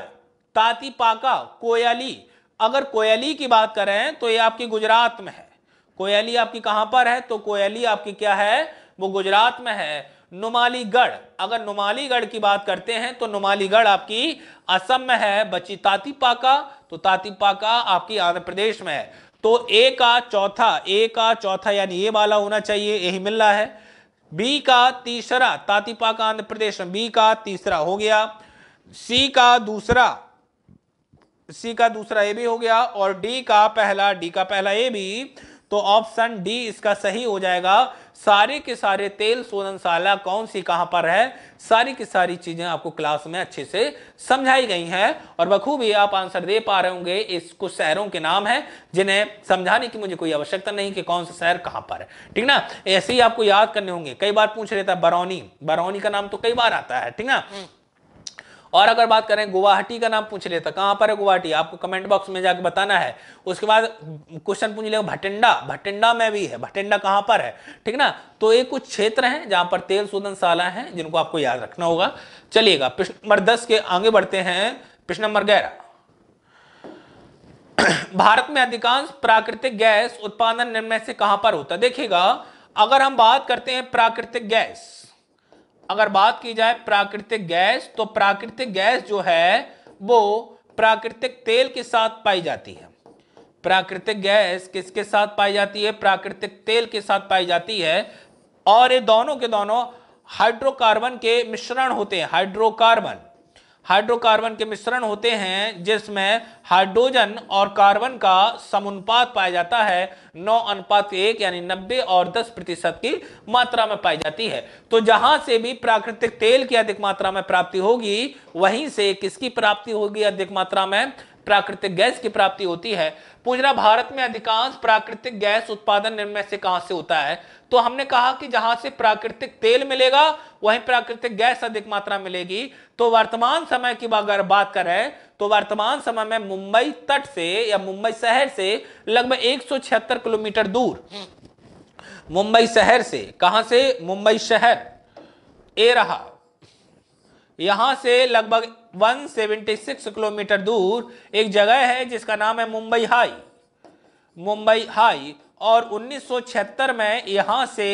तातीपाका कोयली। अगर कोयली की बात करें तो ये आपकी गुजरात में है। कोयली आपकी कहाँ पर है? तो कोयली आपकी क्या है? वो गुजरात में है। नुमालीगढ़, अगर नुमालीगढ़ की बात करते हैं तो नुमालीगढ़ आपकी असम में है। बची तातीपाका तो तातीपाका आपकी आंध्र प्रदेश में है। तो ए का चौथा, ए का चौथा, यानी ये वाला होना चाहिए, यही मिल रहा है। बी का तीसरा, तातीपाका आंध्र प्रदेश में बी का तीसरा हो गया, सी का दूसरा, सी का दूसरा ए भी हो गया, और डी का पहला, डी का पहला ए भी तो ऑप्शन डी इसका सही हो जाएगा। सारे के सारे तेल शोधनशाला कौन सी कहाँ पर है, सारी की सारी चीज़ें आपको क्लास में अच्छे से समझाई गई हैं। और बखूबी आप आंसर दे पा रहे होंगे इस कुछ शहरों के नाम हैं, जिन्हें समझाने की मुझे कोई आवश्यकता नहीं कि कौन सा शहर कहाँ पर है। ठीक ना? ऐसे ही आपको याद करने होंगे। कई बार पूछ रहे है, बरौनी। बरौनी का नाम तो कई बार आता है, ठीक ना? और अगर बात करें गुवाहाटी का नाम पूछ लेता कहाँ पर है गुवाहाटी? आपको कमेंट बॉक्स में जाकर बताना है। उसके बाद क्वेश्चन पूछ लेगा भटिंडा। भटिंडा में भी है। भटिंडा कहाँ पर है? ठीक ना? तो ये कुछ क्षेत्र हैं जहाँ पर तेल शोधनशाला है, जिनको आपको याद रखना होगा। चलिएगा, प्रश्न नंबर दस के आगे बढ़ते हैं। प्रश्न नंबर ग्यारह। भारत में अधिकांश प्राकृतिक गैस उत्पादन निर्णय से कहाँ पर होता है? देखिएगा, अगर हम बात करते हैं प्राकृतिक गैस अगर बात की जाए प्राकृतिक गैस तो प्राकृतिक गैस जो है, वो प्राकृतिक तेल के साथ पाई जाती है। प्राकृतिक गैस किसके साथ पाई जाती है? प्राकृतिक तेल के साथ पाई जाती है। और ये दोनों के दोनों हाइड्रोकार्बन के मिश्रण होते हैं हाइड्रोकार्बन हाइड्रोकार्बन के मिश्रण होते हैं, जिसमें हाइड्रोजन और कार्बन का समुपात पाया जाता है। नौ अनुपात एक, यानी नब्बे और दस प्रतिशत की मात्रा में पाई जाती है। तो जहाँ से भी प्राकृतिक तेल की अधिक मात्रा में प्राप्ति होगी, वहीं से किसकी प्राप्ति होगी अधिक मात्रा में? प्राकृतिक गैस की प्राप्ति होती है। पूछ रहा भारत में अधिकांश प्राकृतिक गैस उत्पादन निर्णय से कहाँ से होता है? तो हमने कहा कि जहाँ से प्राकृतिक तेल मिलेगा, वहीं प्राकृतिक गैस अधिक मात्रा मिलेगी। तो वर्तमान समय की अगर बात करें तो वर्तमान समय में मुंबई तट से या मुंबई शहर से लगभग एक सौ छिहत्तर किलोमीटर दूर। मुंबई शहर से, कहाँ से? मुंबई शहर। ए रहा। यहाँ से लगभग 176 किलोमीटर दूर एक जगह है जिसका नाम है मुंबई हाई। मुंबई हाई और 1976 में यहाँ से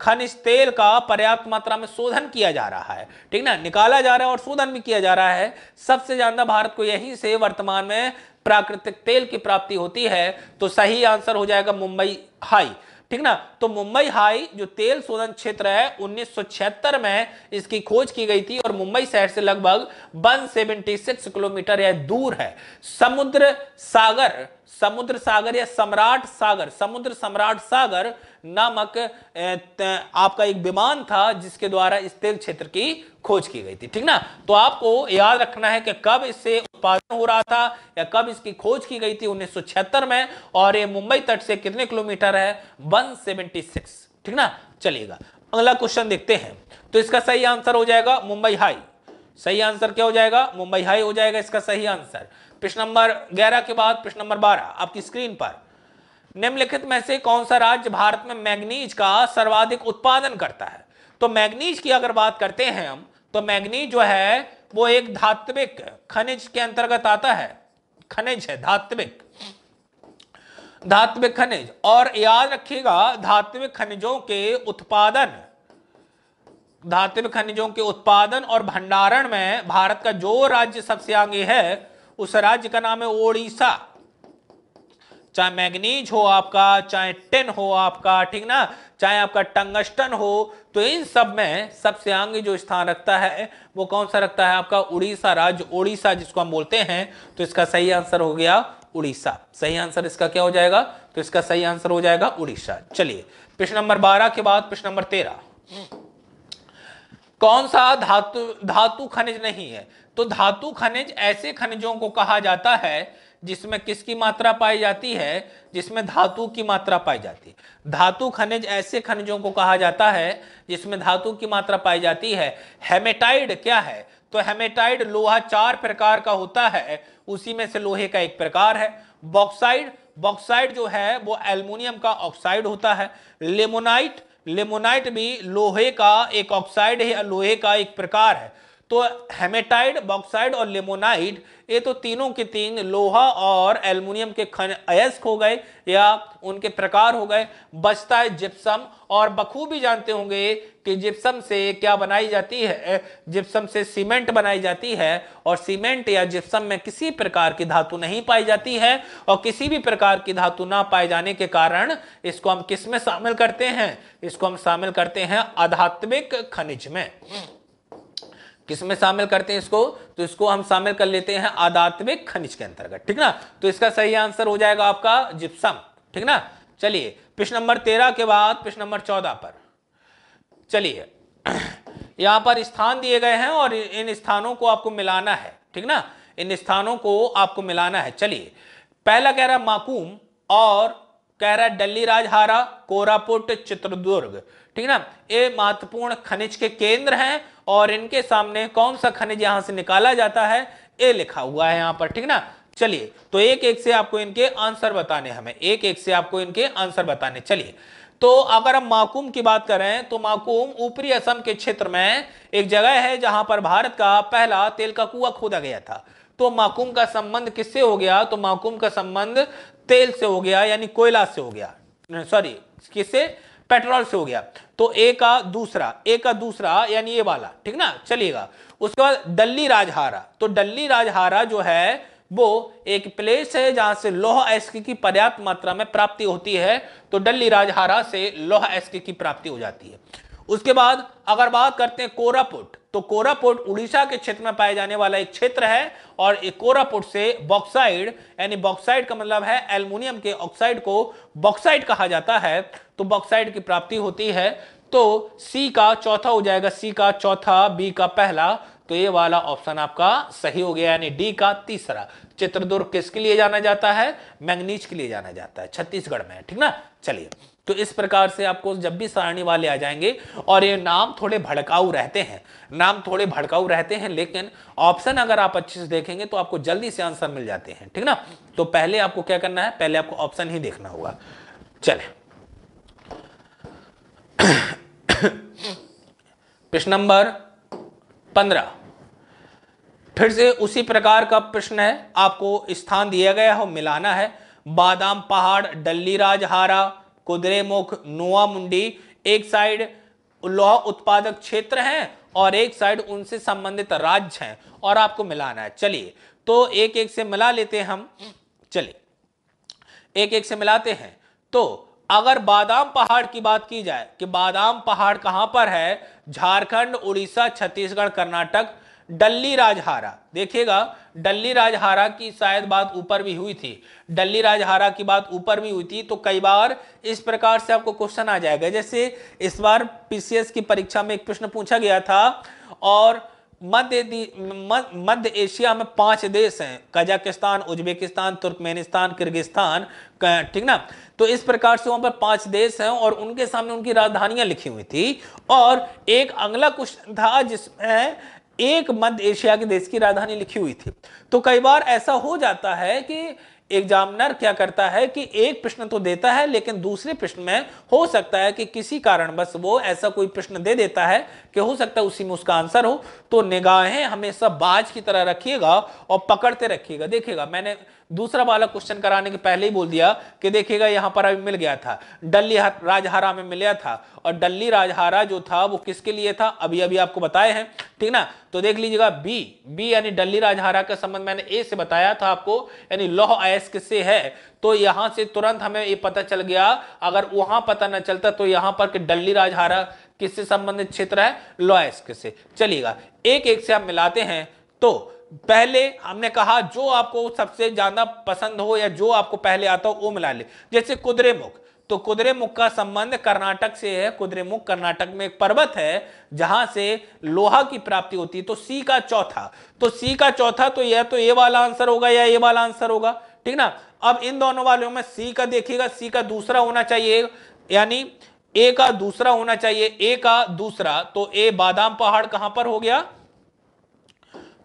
खनिज तेल का पर्याप्त मात्रा में शोधन किया जा रहा है। ठीक ना? निकाला जा रहा है और शोधन भी किया जा रहा है। सबसे ज़्यादा भारत को यहीं से वर्तमान में प्राकृतिक तेल की प्राप्ति होती है तो सही आंसर हो जाएगा मुंबई हाई। ठीक ना? तो मुंबई हाई, जो तेल शोधन क्षेत्र है 1976 में इसकी खोज की गई थी और मुंबई शहर से लगभग 176 किलोमीटर यह दूर है। समुद्र सागर समुद्र सागर या सम्राट सागर, समुद्र सम्राट सागर नामक आपका एक विमान था जिसके द्वारा इस तेल क्षेत्र की खोज की गई थी। ठीक ना? तो आपको याद रखना है कि कब इससे उत्पादन हो रहा था या कब इसकी खोज की गई थी 1976 में, और ये मुंबई तट से कितने किलोमीटर है? 176 ठीक ना? चलिएगा। अगला क्वेश्चन देखते हैं। तो इसका सही आंसर हो जाएगा मुंबई हाई। सही आंसर क्या हो जाएगा? मुंबई हाई हो जाएगा इसका सही आंसर। प्रश्न नंबर ग्यारह के बाद प्रश्न नंबर बारह, आपकी स्क्रीन पर। निम्नलिखित में से कौन सा राज्य भारत में मैग्नीज का सर्वाधिक उत्पादन करता है? तो मैग्नीज की अगर बात करते हैं हम तो मैग्नीज जो है, वो एक धात्विक खनिज के अंतर्गत आता है। खनिज है, धात्विक। धात्विक खनिज। और याद रखिएगा, धात्विक खनिजों के उत्पादन, धात्विक खनिजों के उत्पादन और भंडारण में भारत का जो राज्य सबसे आगे है उस राज्य का नाम है ओडिशा। चाहे मैग्नीज हो आपका, चाहे टिन हो आपका, ठीक ना? चाहे आपका टंगस्टन हो तो इन सब में सबसे आगे जो स्थान रखता है, वो कौन सा रखता है आपका? उड़ीसा राज्य, उड़ीसा जिसको हम बोलते हैं तो इसका सही आंसर हो गया उड़ीसा। सही आंसर इसका क्या हो जाएगा? तो इसका सही आंसर हो जाएगा उड़ीसा। चलिए, प्रश्न नंबर बारह के बाद प्रश्न नंबर तेरह। कौन सा धातु धातु खनिज नहीं है? तो धातु खनिज ऐसे खनिजों को कहा जाता है, जिसमें किसकी मात्रा पाई जाती है? जिसमें धातु की मात्रा पाई जाती है। धातु खनिज ऐसे खनिजों को कहा जाता है, जिसमें धातु की मात्रा पाई जाती है। हेमेटाइड क्या है? तो हेमेटाइड लोहा चार प्रकार का होता है। उसी में से लोहे का एक प्रकार है। बॉक्साइड बॉक्साइड जो है, वो एल्युमिनियम का ऑक्साइड होता है। लेमोनाइट लेमोनाइट भी लोहे का एक ऑक्साइड है या लोहे का एक प्रकार है। तो हेमेटाइड, बॉक्साइड और लेमोनाइड, ये तो तीनों के तीन लोहा और एल्युमिनियम के खन अयस्क हो गए या उनके प्रकार हो गए। बचता है जिप्सम और बखूबी जानते होंगे कि जिप्सम से क्या बनाई जाती है। जिप्सम से सीमेंट बनाई जाती है और सीमेंट या जिप्सम में किसी प्रकार की धातु नहीं पाई जाती है और किसी भी प्रकार की धातु ना पाए जाने के कारण इसको हम किसमें शामिल करते हैं? इसको हम शामिल करते हैं आध्यात्मिक खनिज में। किसमें शामिल करते हैं इसको? तो इसको हम शामिल कर लेते हैं आदात्मिक खनिज के अंतर्गत, ठीक ना? तो इसका सही आंसर हो जाएगा आपका जिप्सम, ठीक ना? चलिए, प्रश्न नंबर तेरह के बाद प्रश्न नंबर चौदह पर। चलिए, यहाँ पर स्थान दिए गए हैं और इन स्थानों को आपको मिलाना है, ठीक ना? इन स्थानों को आपको मिलाना है। चलिए, पहला कह रहा माकूम और कह रहा डल्ली राजहारा, कोरापुट, चित्रदुर्ग, ठीक ना? ये महत्वपूर्ण खनिज के केंद्र हैं और इनके सामने कौन सा खनिज यहाँ से निकाला जाता है, ए लिखा हुआ है यहाँ पर, ठीक ना? चलिए तो एक एक से आपको इनके आंसर बताने हमें, एक एक से आपको इनके आंसर बताने, चलिए। तो अगर हम माकूम की बात करें तो माकूम ऊपरी असम के क्षेत्र में एक जगह है जहाँ पर भारत का पहला तेल का कुआ खोदा गया था। तो माकूम का संबंध किससे हो गया? तो माकूम का संबंध तेल से हो गया, यानी कोयला से हो गया। सॉरी, किससे? पेट्रोल से हो गया। तो ए का दूसरा ए का दूसरा यानी ये वाला, ठीक ना? चलिएगा। उसके बाद डल्ली राजहारा। तो डल्ली राजहारा जो है, वो एक प्लेस है जहाँ से लोह एस्क की पर्याप्त मात्रा में प्राप्ति होती है। तो डल्ली राजहारा से लोह एस्क की प्राप्ति हो जाती है। उसके बाद अगर बात करते हैं कोरापुट तो कोरापुट उड़ीसा के क्षेत्र में पाए जाने वाला एक क्षेत्र है और कोरापुट से बॉक्साइड, यानी बॉक्साइड का मतलब है एल्युमिनियम के ऑक्साइड को बॉक्साइड कहा जाता है तो बॉक्साइड की प्राप्ति होती है। तो सी का चौथा हो जाएगा सी का चौथा बी का पहला तो ये वाला ऑप्शन आपका सही हो गया, यानी डी का तीसरा। चित्रदुर्ग किसके लिए जाना जाता है? मैंगनीज के लिए जाना जाता है, छत्तीसगढ़ में, ठीक ना? चलिए। तो इस प्रकार से आपको जब भी सारणी वाले आ जाएँगे और ये नाम थोड़े भड़काऊ रहते हैं, नाम थोड़े भड़काऊ रहते हैं, लेकिन ऑप्शन अगर आप अच्छे से देखेंगे तो आपको जल्दी से आंसर मिल जाते हैं, ठीक ना? तो पहले आपको क्या करना है? पहले आपको ऑप्शन ही देखना होगा। चले। प्रश्न नंबर पंद्रह। फिर से उसी प्रकार का प्रश्न है, आपको स्थान दिया गया हो, मिलाना है। बादाम पहाड़, डल्ली राजहारा कुदरेमुख नोआ मुंडी, एक साइड लोहा उत्पादक क्षेत्र है और एक साइड उनसे संबंधित राज्य हैं और आपको मिलाना है। चलिए तो एक एक से मिला लेते हैं हम। चलिए एक एक से मिलाते हैं। तो अगर बादाम पहाड़ की बात की जाए कि बादाम पहाड़ कहाँ पर है? झारखंड, उड़ीसा, छत्तीसगढ़, कर्नाटक डल्ली राजहारा देखिएगा डल्ली राजहारा की शायद बात ऊपर भी हुई थी। डल्ली राजहारा की बात ऊपर भी हुई थी तो कई बार इस प्रकार से आपको क्वेश्चन आ जाएगा। जैसे इस बार पीसीएस की परीक्षा में एक प्रश्न पूछा गया था, और मध्य मध्य एशिया में पाँच देश हैं। कजाकिस्तान, उज्बेकिस्तान, तुर्कमेनिस्तान, किर्गिस्तान ठीक ना? तो इस प्रकार से वहाँ पर पाँच देश हैं, और उनके सामने उनकी राजधानियाँ लिखी हुई थी। और एक अगला क्वेश्चन था जिसमें एक मध्य एशिया के देश की राजधानी लिखी हुई थी। तो कई बार ऐसा हो जाता है कि एग्जामिनर क्या करता है कि एक प्रश्न तो देता है, लेकिन दूसरे प्रश्न में हो सकता है कि किसी कारण बस वो ऐसा कोई प्रश्न दे देता है कि हो सकता है उसी में उसका आंसर हो। तो निगाहें हमेशा बाज की तरह रखिएगा और पकड़ते रखिएगा। देखिएगा, मैंने दूसरा वाला क्वेश्चन कराने के पहले ही बोल दिया कि देखिएगा, यहाँ पर अभी मिल गया था। डल्ली राजहारा में मिल था। और डल्ली राजहारा जो था, वो किसके लिए था? अभी अभी आपको बताए हैं। ठीक ना? तो देख लीजिएगा बी बी यानी डल्ली राजहारा का संबंध मैंने ए से बताया था आपको, यानी लौह आयस किससे है? तो यहाँ से तुरंत हमें ये पता चल गया, अगर वहाँ पता न चलता तो यहाँ पर डल्ली राजहारा किससे संबंधित क्षेत्र है? लॉयस किससे? चलिएगा एक एक से आप मिलाते हैं तो पहले हमने कहा, जो आपको सबसे ज़्यादा पसंद हो या जो आपको पहले आता हो, वो मिला ले। जैसे कुदरे मुख। तो कुदरे मुख का संबंध कर्नाटक से है। कुदरे मुख कर्नाटक में एक पर्वत है, जहाँ से लोहा की प्राप्ति होती है। तो सी का चौथा। तो सी का चौथा तो यह तो ये वाला आंसर होगा या ये वाला आंसर होगा। ठीक ना? अब इन दोनों वालों में सी का देखिएगा। सी का दूसरा होना चाहिए, यानी ए का दूसरा होना चाहिए। ए का दूसरा। तो ए बादाम पहाड़ कहाँ पर हो गया?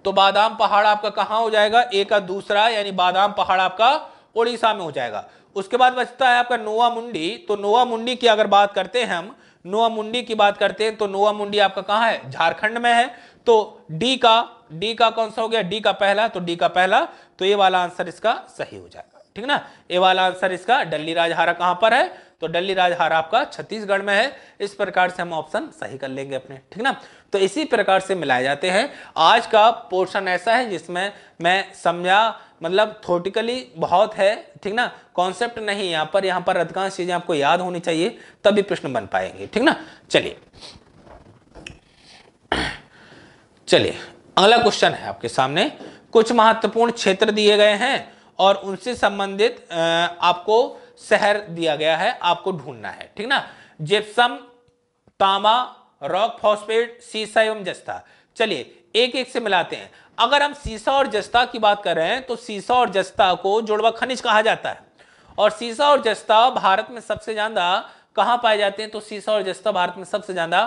तो बादाम पहाड़ आपका कहाँ हो जाएगा? ए का दूसरा, यानी बादाम पहाड़ आपका उड़ीसा में हो जाएगा। उसके बाद बचता है आपका नोआ मुंडी। तो नोवा मुंडी की अगर बात करते हैं हम नोआ मुंडी की बात करते हैं तो नोवा मुंडी आपका कहाँ है? झारखंड में है। तो डी का डी का कौन सा हो गया? डी का पहला। तो डी का पहला। तो ये वाला आंसर इसका सही हो जाएगा। ठीक ना? ये वाला आंसर इसका, डल्ली राजहारा कहाँ पर है? तो डल्ली राजहार आपका छत्तीसगढ़ में है। इस प्रकार से हम ऑप्शन सही कर लेंगे अपने, ठीक ना? तो इसी प्रकार से मिलाए जाते हैं। आज का पोर्शन ऐसा है जिसमें मैं समझा मतलब थोटिकली बहुत है, ठीक ना? कॉन्सेप्ट नहीं, यहाँ पर यहाँ पर अधिकांश चीज़ें आपको याद होनी चाहिए, तभी प्रश्न बन पाएँगे, ठीक ना? चलिए। चलिए, अगला क्वेश्चन है आपके सामने। कुछ महत्वपूर्ण क्षेत्र दिए गए हैं। और उनसे संबंधित आपको शहर दिया गया है, आपको ढूंढना है, ठीक ना? जिप्सम, तामा, रॉक फॉस्फेट, सीसा एवं जस्ता। चलिए एक एक से मिलाते हैं। अगर हम सीसा और जस्ता की बात कर रहे हैं तो सीसा और जस्ता को जुड़वा खनिज कहा जाता है। और सीसा और जस्ता भारत में सबसे ज़्यादा कहाँ पाए जाते हैं? तो सीसा और जस्ता भारत में सबसे ज़्यादा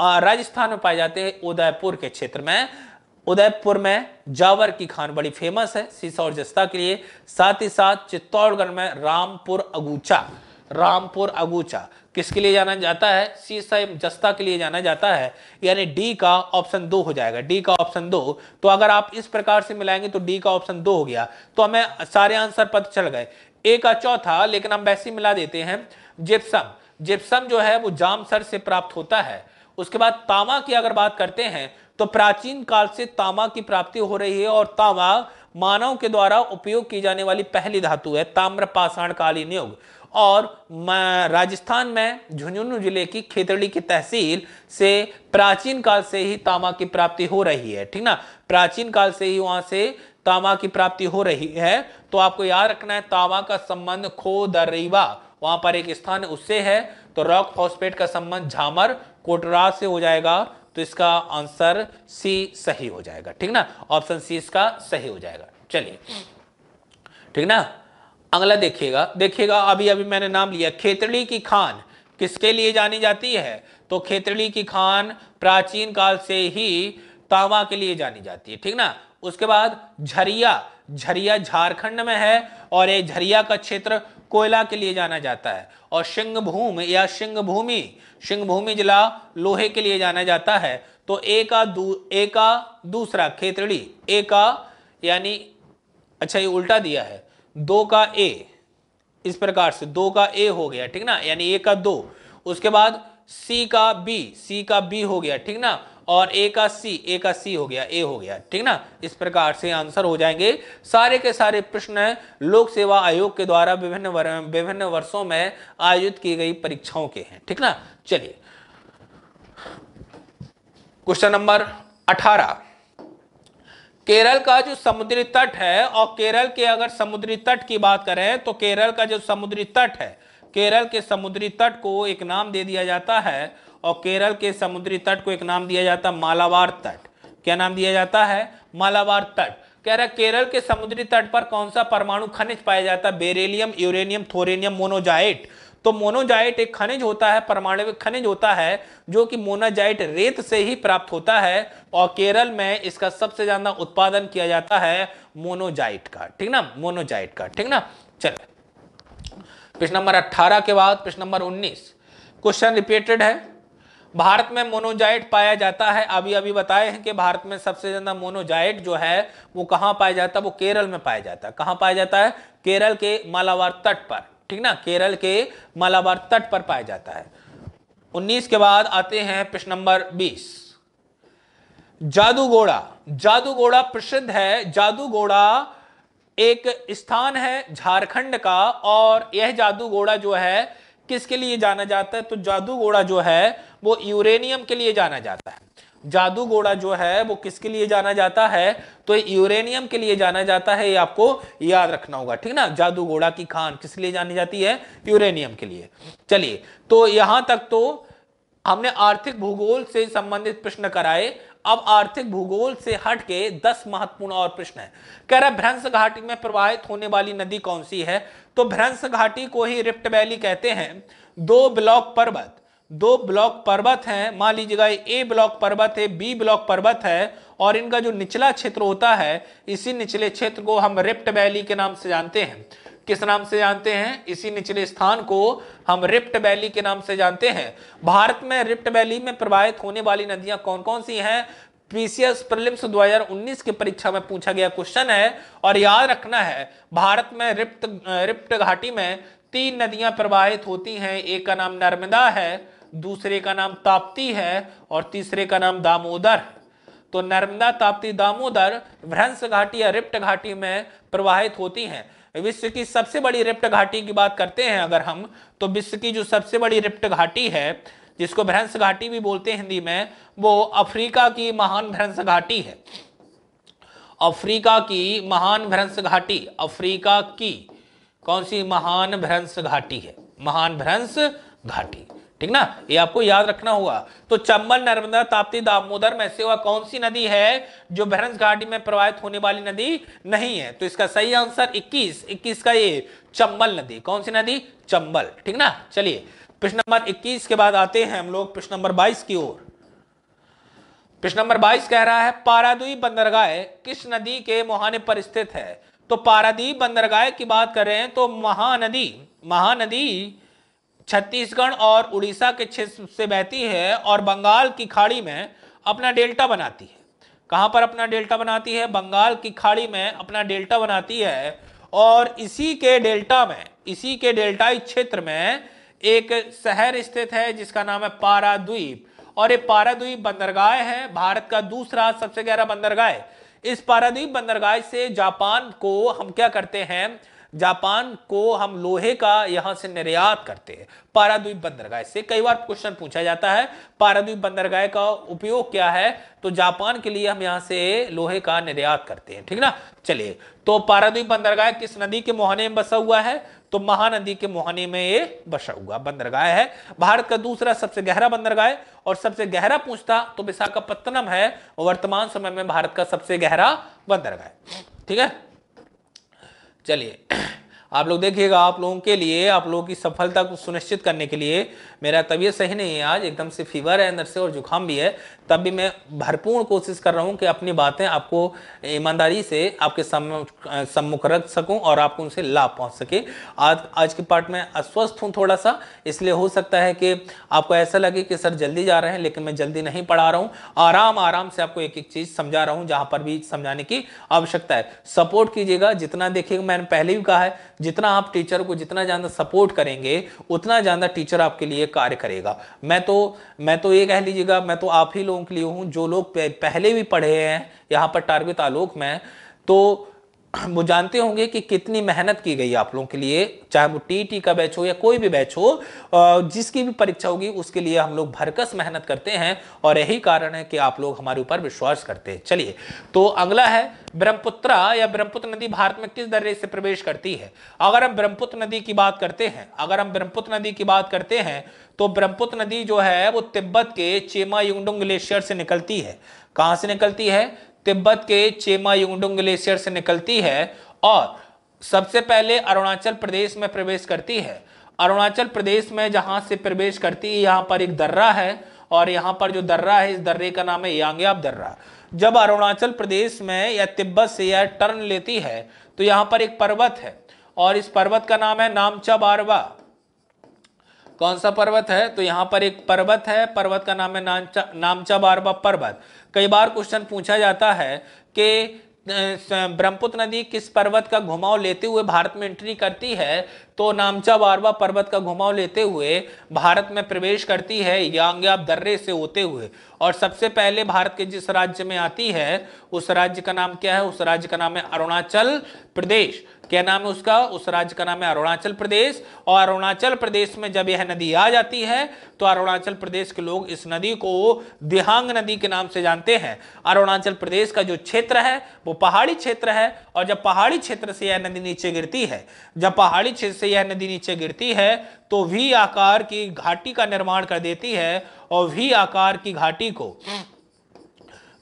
राजस्थान में पाए जाते हैं, उदयपुर के क्षेत्र में। उदयपुर में जावर की खान बड़ी फ़ेमस है। सीसा और जस्ता के लिए साथ ही साथ चित्तौड़गढ़ में रामपुर अगूचा। रामपुर अगूचा। किसके लिए जाना जाता है? सीसा जस्ता के लिए जाना जाता है। यानी डी का ऑप्शन दो हो जाएगा। डी का ऑप्शन दो। तो अगर आप इस प्रकार से मिलाएँगे तो डी का ऑप्शन दो हो गया। तो हमें सारे आंसर पता चल गए। ए का चौथा, लेकिन हम वैसे मिला देते हैं। जिप्सम। जिप्सम जो है, वो जामसर से प्राप्त होता है। उसके बाद तामा की अगर बात करते हैं तो प्राचीन काल से तामा की प्राप्ति हो रही है और तामा मानव के द्वारा उपयोग की जाने वाली पहली धातु है ताम्र पाषाण कालीन युग। और राजस्थान में झुंझुनू ज़िले की खेतड़ी की तहसील से प्राचीन काल से ही तामा की प्राप्ति हो रही है, ठीक ना? प्राचीन काल से ही वहाँ से तामा की प्राप्ति हो रही है। तो आपको याद रखना है तामा का संबंध खो दरीवा वहाँ पर एक स्थान उससे है। तो रॉक फॉस्फेट का संबंध झामर कोटरा से हो जाएगा। तो इसका आंसर सी सही हो जाएगा, ठीक ना? ऑप्शन सी इसका सही हो जाएगा। चलिए, ठीक ना? अगला देखिएगा देखिएगा, अभी अभी मैंने नाम लिया, खेतड़ी की खान किसके लिए जानी जाती है? तो खेतड़ी की खान प्राचीन काल से ही तावा के लिए जानी जाती है, ठीक ना? उसके बाद झरिया झरिया झारखंड में है और ये झरिया का क्षेत्र कोयला के लिए जाना जाता है और सिंह भूमि या सिंह भूमि सिंह भूमि जिला लोहे के लिए जाना जाता है तो ए का दू ए का दूसरा खेतड़ी ए का यानी अच्छा ये उल्टा दिया है, दो का ए, इस प्रकार से दो का ए हो गया, ठीक ना? यानी ए का दो, उसके बाद सी का बी, सी का बी हो गया, ठीक ना? और ए का सी ए का सी हो गया ए हो गया। ठीक ना? इस प्रकार से आंसर हो जाएँगे। सारे के सारे प्रश्न लोक सेवा आयोग के द्वारा विभिन्न विभिन्न वर्षों में आयोजित की गई परीक्षाओं के हैं। ठीक ना? चलिए। क्वेश्चन नंबर 18 केरल का जो समुद्री तट है और केरल के अगर समुद्री तट की बात करें तो केरल का जो समुद्री तट है, केरल के समुद्री तट को एक नाम दे दिया जाता है और केरल के समुद्री तट को एक नाम दिया जाता है मालाबार तट। क्या नाम दिया जाता है? मालाबार तट। कह रहा केरल के समुद्री तट पर कौन सा परमाणु खनिज पाया जाता है? Beryllium, uranium, थोरेनियम, monazite. तो मोनोजाइट एक खनिज होता है परमाणविक खनिज होता है, जो कि मोनोजाइट रेत से ही प्राप्त होता है और केरल में इसका सबसे ज़्यादा उत्पादन किया जाता है मोनोजाइट का। ठीक ना? मोनोजाइट का। ठीक ना? चलो। प्रश्न नंबर 18 के बाद प्रश्न नंबर 19 क्वेश्चन रिपीटेड है। भारत में मोनोजाइट पाया जाता है। अभी अभी बताए हैं कि भारत में सबसे ज़्यादा मोनोजाइट जो है, वो कहाँ पाया जाता है? वो केरल में पाया जाता है। कहाँ पाया जाता है? केरल के मालाबार तट पर। ठीक ना? केरल के मालाबार तट पर पाया जाता है। 19 के बाद आते हैं प्रश्न नंबर 20 जादूगोड़ा। जादूगोड़ा प्रसिद्ध है। जादूगोड़ा एक स्थान है झारखंड का और यह जादूगोड़ा जो है किसके लिए जाना जाता है? तो जादू घोड़ा जो है, वो यूरेनियम के लिए जाना जाता है। जादू घोड़ा जो है, वो किसके लिए जाना जाता है? तो यूरेनियम के लिए जाना जाता है, ये आपको याद रखना होगा, ठीक ना? जादू घोड़ा की खान किस लिए जानी जाती है? यूरेनियम के लिए। चलिए तो यहाँ तक तो हमने आर्थिक भूगोल से संबंधित प्रश्न कराए। अब आर्थिक भूगोल से हट के दस महत्वपूर्ण और प्रश्न है। कह रहा भ्रंश घाटी में प्रवाहित होने वाली नदी कौन सी है? तो भ्रंश घाटी को ही रिफ्ट वैली कहते हैं। दो ब्लॉक पर्वत। दो ब्लॉक पर्वत हैं। मान लीजिएगा, ए ब्लॉक पर्वत है, बी ब्लॉक पर्वत है, और इनका जो निचला क्षेत्र होता है, इसी निचले क्षेत्र को हम रिफ्ट वैली के नाम से जानते हैं। किस नाम से जानते हैं? इसी निचले स्थान को हम रिफ्ट वैली के नाम से जानते हैं। भारत में रिफ्ट वैली में प्रवाहित होने वाली नदियाँ कौन कौन सी हैं? पीसीएस प्रीलिम्स 2019 की परीक्षा में पूछा गया क्वेश्चन है और याद रखना है, भारत में रिप्ट रिप्ट घाटी में तीन नदियाँ प्रवाहित होती हैं। एक का नाम नर्मदा है, दूसरे का नाम ताप्ती है और तीसरे का नाम दामोदर तो नर्मदा, ताप्ती, दामोदर भ्रंश घाटी या रिप्ट घाटी में प्रवाहित होती हैं। विश्व की सबसे बड़ी रिप्ट घाटी की बात करते हैं अगर हम तो विश्व की जो सबसे बड़ी रिप्ट घाटी है, जिसको भ्रंस घाटी भी बोलते हैं हिंदी में, वो अफ्रीका की महान भ्रंस घाटी है। अफ्रीका की महान भ्रंस घाटी, अफ्रीका की कौन सी महान भ्रंस घाटी है? महान भ्रंस घाटी। ठीक ना? ये आपको याद रखना होगा तो चंबल, नर्मदा, ताप्ती, दामोदर में से वह कौन सी नदी है जो भ्रंश घाटी में प्रवाहित होने वाली नदी नहीं है? तो इसका सही आंसर 21 21 का ये चंबल नदी। कौन सी नदी? चंबल। ठीक ना? चलिए, प्रश्न नंबर 21 के बाद आते हैं हम लोग प्रश्न नंबर 22 की ओर। प्रश्न नंबर 22 कह रहा है पारादीप बंदरगाह किस नदी के मुहाने पर स्थित है? तो पारादीप बंदरगाह की बात कर तो महानदी महानदी छत्तीसगढ़ और उड़ीसा के क्षेत्र से बहती है और बंगाल की खाड़ी में अपना डेल्टा बनाती है। कहाँ पर अपना डेल्टा बनाती है? बंगाल की खाड़ी में अपना डेल्टा बनाती है और इसी के डेल्टा में, इसी के डेल्टाई क्षेत्र में एक शहर स्थित है जिसका नाम है पाराद्वीप। और ये पाराद्वीप बंदरगाह है, भारत का दूसरा सबसे गहरा बंदरगाह इस पाराद्वीप बंदरगाह से जापान को हम क्या करते हैं? जापान को हम लोहे का यहाँ से निर्यात करते हैं। पाराद्वीप बंदरगाह। से कई बार क्वेश्चन पूछा जाता है, पाराद्वीप बंदरगाह का उपयोग क्या है? तो जापान के लिए हम यहाँ से लोहे का निर्यात करते हैं, ठीक ना? चलिए तो पाराद्वीप बंदरगाह किस नदी के मोहने में बसा हुआ है? तो महानदी के मोहने में ये बसा हुआ बंदरगाह है। भारत का दूसरा सबसे गहरा बंदरगाह और सबसे गहरा पूछता तो विशाखापत्तनम है वर्तमान समय में भारत का सबसे गहरा बंदरगाह ठीक है? चलिए। आप लोग देखिएगा, आप लोगों के लिए, आप लोगों की सफलता को सुनिश्चित करने के लिए मेरा तबीयत सही नहीं है आज, एकदम से फीवर है, अंदर से और जुकाम भी है, तब भी मैं भरपूर कोशिश कर रहा हूँ कि अपनी बातें आपको ईमानदारी से आपके सम्मुख रख सकूँ और आपको उनसे लाभ पहुँच सके। आज आज के पार्ट में अस्वस्थ हूँ थोड़ा सा, इसलिए हो सकता है कि आपको ऐसा लगे कि सर जल्दी जा रहे हैं, लेकिन मैं जल्दी नहीं पढ़ा रहा हूँ। आराम आराम से आपको एक एक चीज़ समझा रहा हूँ, जहाँ पर भी समझाने की आवश्यकता है। सपोर्ट कीजिएगा, जितना देखिएगा मैंने पहले भी कहा है, जितना आप टीचर को जितना ज़्यादा सपोर्ट करेंगे, उतना ज़्यादा टीचर आपके लिए कार्य करेगा। मैं तो मैं तो ये कह लीजिएगा, मैं तो आप ही लोगों के लिए हूँ, जो लोग पहले भी पढ़े हैं, यहाँ पर टारगेट आलोक में तो वो जानते होंगे कि कितनी मेहनत की गई आप लोगों के लिए, चाहे वो टी टी का बैच हो या कोई भी बैच हो जिसकी भी परीक्षा होगी, उसके लिए हम लोग भरकस मेहनत करते हैं और यही कारण है कि आप लोग हमारे ऊपर विश्वास करते हैं। चलिए तो अगला है, ब्रह्मपुत्रा या ब्रह्मपुत्र नदी भारत में किस दर्रे से प्रवेश करती है? अगर हम ब्रह्मपुत्र नदी की बात करते हैं, अगर हम ब्रह्मपुत्र नदी की बात करते हैं तो ब्रह्मपुत्र नदी जो है, वो तिब्बत के चेमा युंगडुंग ग्लेशियर से निकलती है। कहाँ से निकलती है? तिब्बत के चेमा युंगडुंग ग्लेशियर से निकलती है और सबसे पहले अरुणाचल प्रदेश में प्रवेश करती है। अरुणाचल प्रदेश में जहाँ से प्रवेश करती है, यहाँ पर एक दर्रा है और यहाँ पर जो दर्रा है, इस दर्रे का नाम है यांग्याब दर्रा। जब अरुणाचल प्रदेश में या तिब्बत से यह टर्न लेती है तो यहाँ पर एक पर्वत है और इस पर्वत का नाम है नामचा बारवा कौन सा पर्वत है? तो यहाँ पर एक पर्वत है, पर्वत का नाम है नामचा नामचा बारवा पर्वत। कई बार क्वेश्चन पूछा जाता है कि ब्रह्मपुत्र नदी किस पर्वत का घुमाव लेते हुए भारत में एंट्री करती है? तो नामचा बारवा पर्वत का घुमाव लेते हुए भारत में प्रवेश करती है यांग्याब दर्रे से होते हुए। और सबसे पहले भारत के जिस राज्य में आती है, उस राज्य का नाम क्या है? उस राज्य का नाम है अरुणाचल प्रदेश। क्या नाम है उसका? उस राज्य का नाम है अरुणाचल प्रदेश। और अरुणाचल प्रदेश में जब यह नदी आ जाती है तो अरुणाचल प्रदेश के लोग इस नदी को दिहांग नदी के नाम से जानते हैं। अरुणाचल प्रदेश का जो क्षेत्र है, वो पहाड़ी क्षेत्र है। और जब पहाड़ी क्षेत्र से यह नदी नीचे गिरती है, जब पहाड़ी क्षेत्र से यह नदी नीचे गिरती है तो वी आकार की घाटी का निर्माण कर देती है। और वी आकार की घाटी को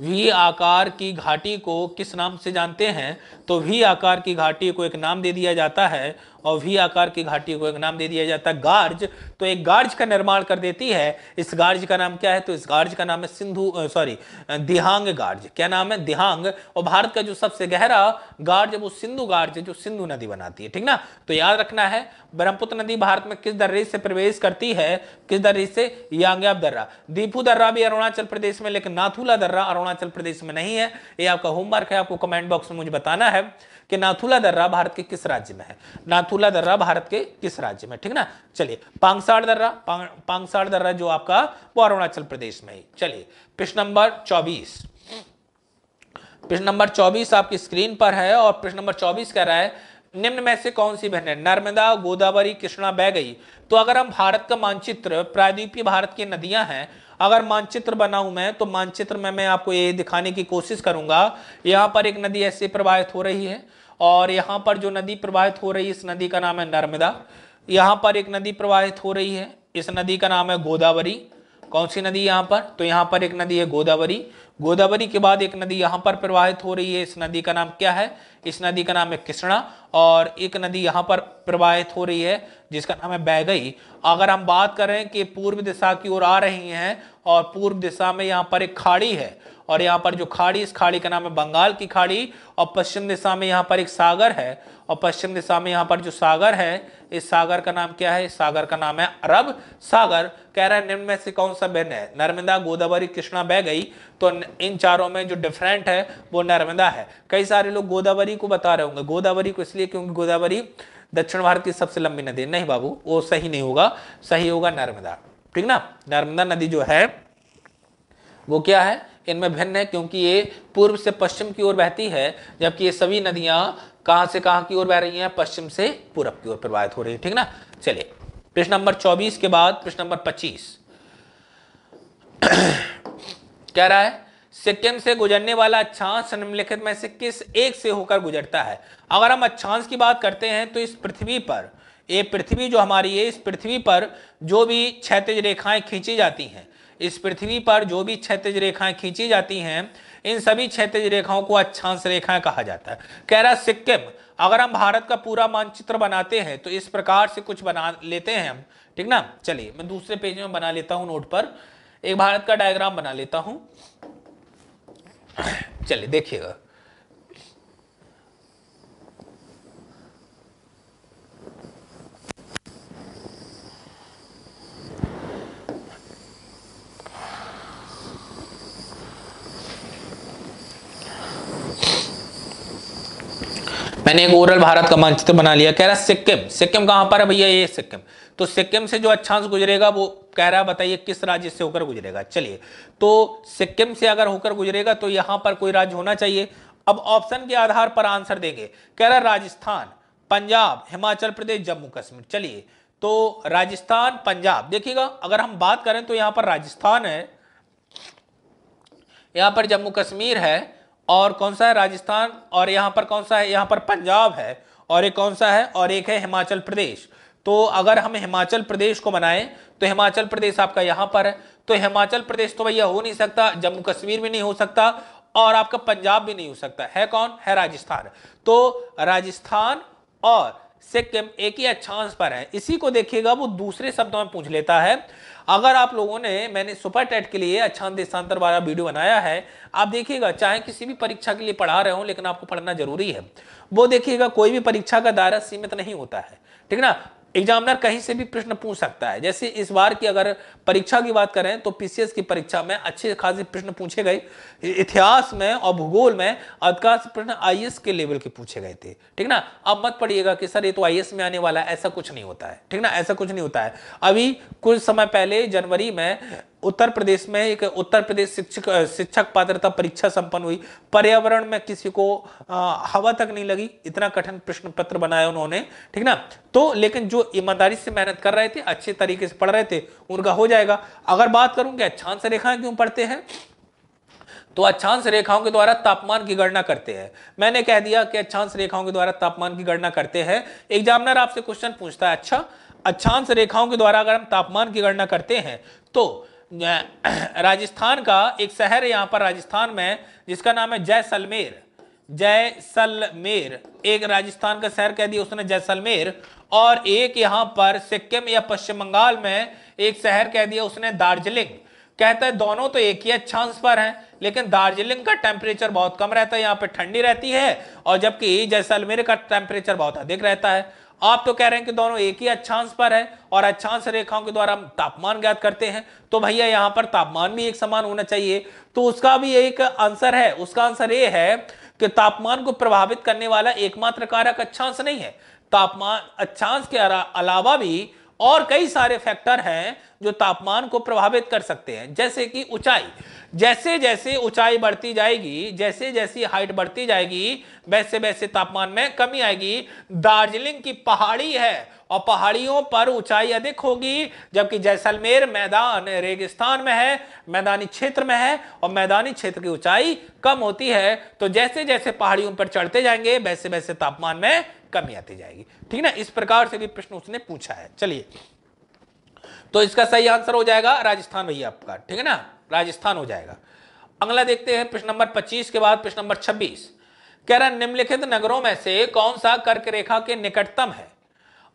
वी आकार की घाटी को किस नाम से जानते हैं? तो वी आकार की घाटी को एक नाम दे दिया जाता है। और वी आकार की घाटी को एक नाम दे दिया जाता है गार्ज। तो एक गार्ज का निर्माण कर देती है। इस गार्ज का नाम क्या है? तो इस गार्ज का नाम है सिंधु सॉरी दिहांग गार्ज। क्या नाम है? दिहांग। और भारत का जो सबसे गहरा गार्ज वो सिंधु गार्ज जो सिंधु नदी बनाती है। ठीक ना? तो याद रखना है, ब्रह्मपुत्र नदी भारत में किस दर्रे से प्रवेश करती है? किस दर्रे से? यांग्याब दर्रा। दीपू दर्रा भी अरुणाचल प्रदेश में, लेकिन नाथुला दर्रा अरुणाचल प्रदेश में नहीं है। ये आपका होमवर्क है, आपको कमेंट बॉक्स में मुझे बताना है। कि नाथुला दर्रा भारत के किस राज्य में है? नाथुला दर्रा भारत के किस राज्य में? ठीक ना? चलिए, पांगसाड़ दर्रा पांगसाड़ दर्रा जो आपका, वो अरुणाचल प्रदेश में ही। चलिए, प्रश्न नंबर चौबीस। प्रश्न नंबर चौबीस आपकी स्क्रीन पर है और प्रश्न नंबर चौबीस कह रहा है, निम्न में से कौन सी बहन? है नर्मदा, गोदावरी, कृष्णा बह गई तो अगर हम भारत का मानचित्र, प्रायद्वीपीय भारत की नदियाँ हैं, अगर मानचित्र बनाऊँ मैं तो मानचित्र में मैं आपको ये दिखाने की कोशिश करूँगा, यहाँ पर एक नदी ऐसे प्रवाहित हो रही है और यहाँ पर जो नदी प्रवाहित हो रही है, इस नदी का नाम है नर्मदा। यहाँ पर एक नदी प्रवाहित हो रही है, इस नदी का नाम है गोदावरी। कौन सी नदी यहाँ पर? तो यहाँ पर एक नदी है गोदावरी। गोदावरी के बाद एक नदी यहाँ पर प्रवाहित हो रही है, इस नदी का नाम क्या है? इस नदी का नाम है कृष्णा। और एक नदी यहाँ पर प्रवाहित हो रही है, जिसका नाम है बैगई। अगर हम बात करें कि पूर्व दिशा की ओर आ रही हैं और पूर्व दिशा में यहाँ पर एक खाड़ी है और यहाँ पर जो खाड़ी, इस खाड़ी का नाम है बंगाल की खाड़ी, और पश्चिम दिशा में यहाँ पर एक सागर है, और पश्चिम दिशा में यहाँ पर जो सागर है, इस सागर का नाम क्या है? इस सागर का नाम है अरब सागर। कह रहा है, निम्न में से कौन सा भिन्न है? नर्मदा, गोदावरी, कृष्णा बह गई तो इन चारों में जो डिफरेंट है, वो नर्मदा है। कई सारे लोग गोदावरी को बता रहे होंगे। गोदावरी को इसलिए क्योंकि गोदावरी दक्षिण भारत की सबसे लंबी नदी नहीं बाबू, वो सही नहीं होगा। सही होगा नर्मदा। ठीक ना? नर्मदा नदी जो है, वो क्या है? इनमें भिन्न है, क्योंकि ये पूर्व से पश्चिम की ओर बहती है, जबकि ये सभी नदियाँ कहाँ से कहाँ की ओर बह रही हैं, पश्चिम से पूर्व की ओर प्रवाहित हो रही है, ठीक ना? चलिए, प्रश्न नंबर 24 के बाद प्रश्न नंबर 25 कह रहा है, सिक्किम से गुजरने वाला अक्षांश निम्नलिखित में से किस एक से होकर गुजरता है? अगर हम अच्छांश की बात करते हैं तो इस पृथ्वी पर, ये पृथ्वी जो हमारी है, इस पृथ्वी पर जो भी क्षैतिज रेखाएँ खींची जाती हैं इस पृथ्वी पर जो भी क्षैतिज रेखाएँ खींची जाती हैं, इन सभी क्षैतिज रेखाओं को अक्षांश रेखाएँ कहा जाता है। कह रहा सिक्किम, अगर हम भारत का पूरा मानचित्र बनाते हैं तो इस प्रकार से कुछ बना लेते हैं हम। ठीक ना? चलिए, मैं दूसरे पेज में बना लेता हूँ नोट पर। एक भारत का डायग्राम बना लेता हूँ। चलिए, देखिएगा। मैंने एक ओरल भारत का मानचित्र बना लिया, कह रहा सिक्किम सिक्किम कहाँ पर है भैया ये सिक्किम? तो सिक्किम से जो अक्षांश गुजरेगा, वो कह रहा बताइए किस राज्य से होकर गुजरेगा? चलिए तो सिक्किम से अगर होकर गुजरेगा तो यहाँ पर कोई राज्य होना चाहिए। अब ऑप्शन के आधार पर आंसर देंगे। कह रहा राजस्थान, पंजाब, हिमाचल प्रदेश, जम्मू कश्मीर। चलिए तो राजस्थान, पंजाब, देखिएगा, अगर हम बात करें तो यहाँ पर राजस्थान है, यहाँ पर जम्मू कश्मीर है और कौन सा है राजस्थान? और यहाँ पर कौन सा है? यहाँ पर पंजाब है। और एक कौन सा है? और एक है हिमाचल प्रदेश। तो अगर हम हिमाचल प्रदेश को बनाएँ तो हिमाचल प्रदेश आपका यहाँ पर है। तो हिमाचल प्रदेश तो भैया हो नहीं सकता, जम्मू कश्मीर भी नहीं हो सकता, और आपका पंजाब भी नहीं हो सकता। है कौन? है राजस्थान। तो राजस्थान और सिक्किम एक ही अच्छांश पर है। इसी को देखिएगा, वो दूसरे शब्दों में पूछ लेता है, अगर आप लोगों ने, मैंने सुपर टेट के लिए अच्छा देशांतर वाला वीडियो बनाया है, आप देखिएगा, चाहे किसी भी परीक्षा के लिए पढ़ा रहे हो, लेकिन आपको पढ़ना ज़रूरी है। वो देखिएगा, कोई भी परीक्षा का दायरा सीमित नहीं होता है। ठीक ना? एग्जामिनर कहीं से भी प्रश्न पूछ सकता है। जैसे इस बार की अगर परीक्षा की बात करें तो पीसीएस की परीक्षा में अच्छे खासे प्रश्न पूछे गए। इतिहास में और भूगोल में अधिकांश प्रश्न आईएएस के लेवल के पूछे गए थे। ठीक ना? अब मत पढ़िएगा कि सर, ये तो आईएएस में आने वाला है, ऐसा कुछ नहीं होता है। ठीक ना? ऐसा कुछ नहीं होता है। अभी कुछ समय पहले जनवरी में उत्तर प्रदेश में एक उत्तर प्रदेश शिक्षक शिक्षक पात्रता परीक्षा संपन्न हुई। पर्यावरण में किसी को आ, हवा तक नहीं लगी। इतना कठिन प्रश्न पत्र बनाया उन्होंने ठीक ना? तो लेकिन जो ईमानदारी से मेहनत कर रहे थे अच्छे तरीके से पढ़ रहे थे उनका हो जाएगा। अगर बात करूँ कि अक्षांश रेखाएँ क्यों पढ़ते हैं? तो अक्षांश रेखाओं के द्वारा तापमान की गणना करते हैं। मैंने कह दिया कि अक्षांश रेखाओं के द्वारा तापमान की गणना करते हैं। एग्जामिनर आपसे क्वेश्चन पूछता है अच्छा अक्षांश रेखाओं के द्वारा अगर हम तापमान की गणना करते हैं तो राजस्थान का एक शहर है यहाँ पर राजस्थान में, जिसका नाम है जैसलमेर। जैसलमेर, एक राजस्थान का शहर कह दिया उसने, जैसलमेर। और एक यहाँ पर सिक्किम या पश्चिम बंगाल में एक शहर कह दिया उसने, दार्जिलिंग। कहता है दोनों तो एक ही अक्षांश पर हैं, लेकिन दार्जिलिंग का टेम्परेचर बहुत कम रहता है, यहाँ पे ठंडी रहती है, और जबकि जैसलमेर का टेम्परेचर बहुत अधिक रहता है। आप तो कह रहे हैं कि दोनों एक ही अक्षांश पर है और अक्षांश रेखाओं के द्वारा तापमान ज्ञात करते हैं तो भैया यहाँ पर तापमान भी एक समान होना चाहिए। तो उसका भी एक आंसर है, उसका आंसर ये है कि तापमान को प्रभावित करने वाला एकमात्र कारक अच्छांश नहीं है। तापमान, अच्छांश के अलावा भी और कई सारे फैक्टर हैं जो तापमान को प्रभावित कर सकते हैं, जैसे कि ऊंचाई। जैसे जैसे ऊंचाई बढ़ती जाएगी जैसे जैसी हाइट बढ़ती जाएगी वैसे वैसे तापमान में कमी आएगी। दार्जिलिंग की पहाड़ी है और पहाड़ियों पर ऊंचाई अधिक होगी, जबकि जैसलमेर मैदान रेगिस्तान में है, मैदानी क्षेत्र में है और मैदानी क्षेत्र की ऊंचाई कम होती है। तो जैसे जैसे पहाड़ियों पर चढ़ते जाएँगे वैसे वैसे तापमान में कमी आती जाएगी। ठीक है ना? इस प्रकार से भी प्रश्न उसने पूछा है। चलिए। तो इसका सही आंसर हो जाएगा राजस्थान भैया आपका। ठीक है ना? राजस्थान हो जाएगा। अगला देखते हैं प्रश्न नंबर 25 के बाद प्रश्न नंबर 26 कह रहा निम्नलिखित नगरों में से कौन सा कर्क रेखा के निकटतम है?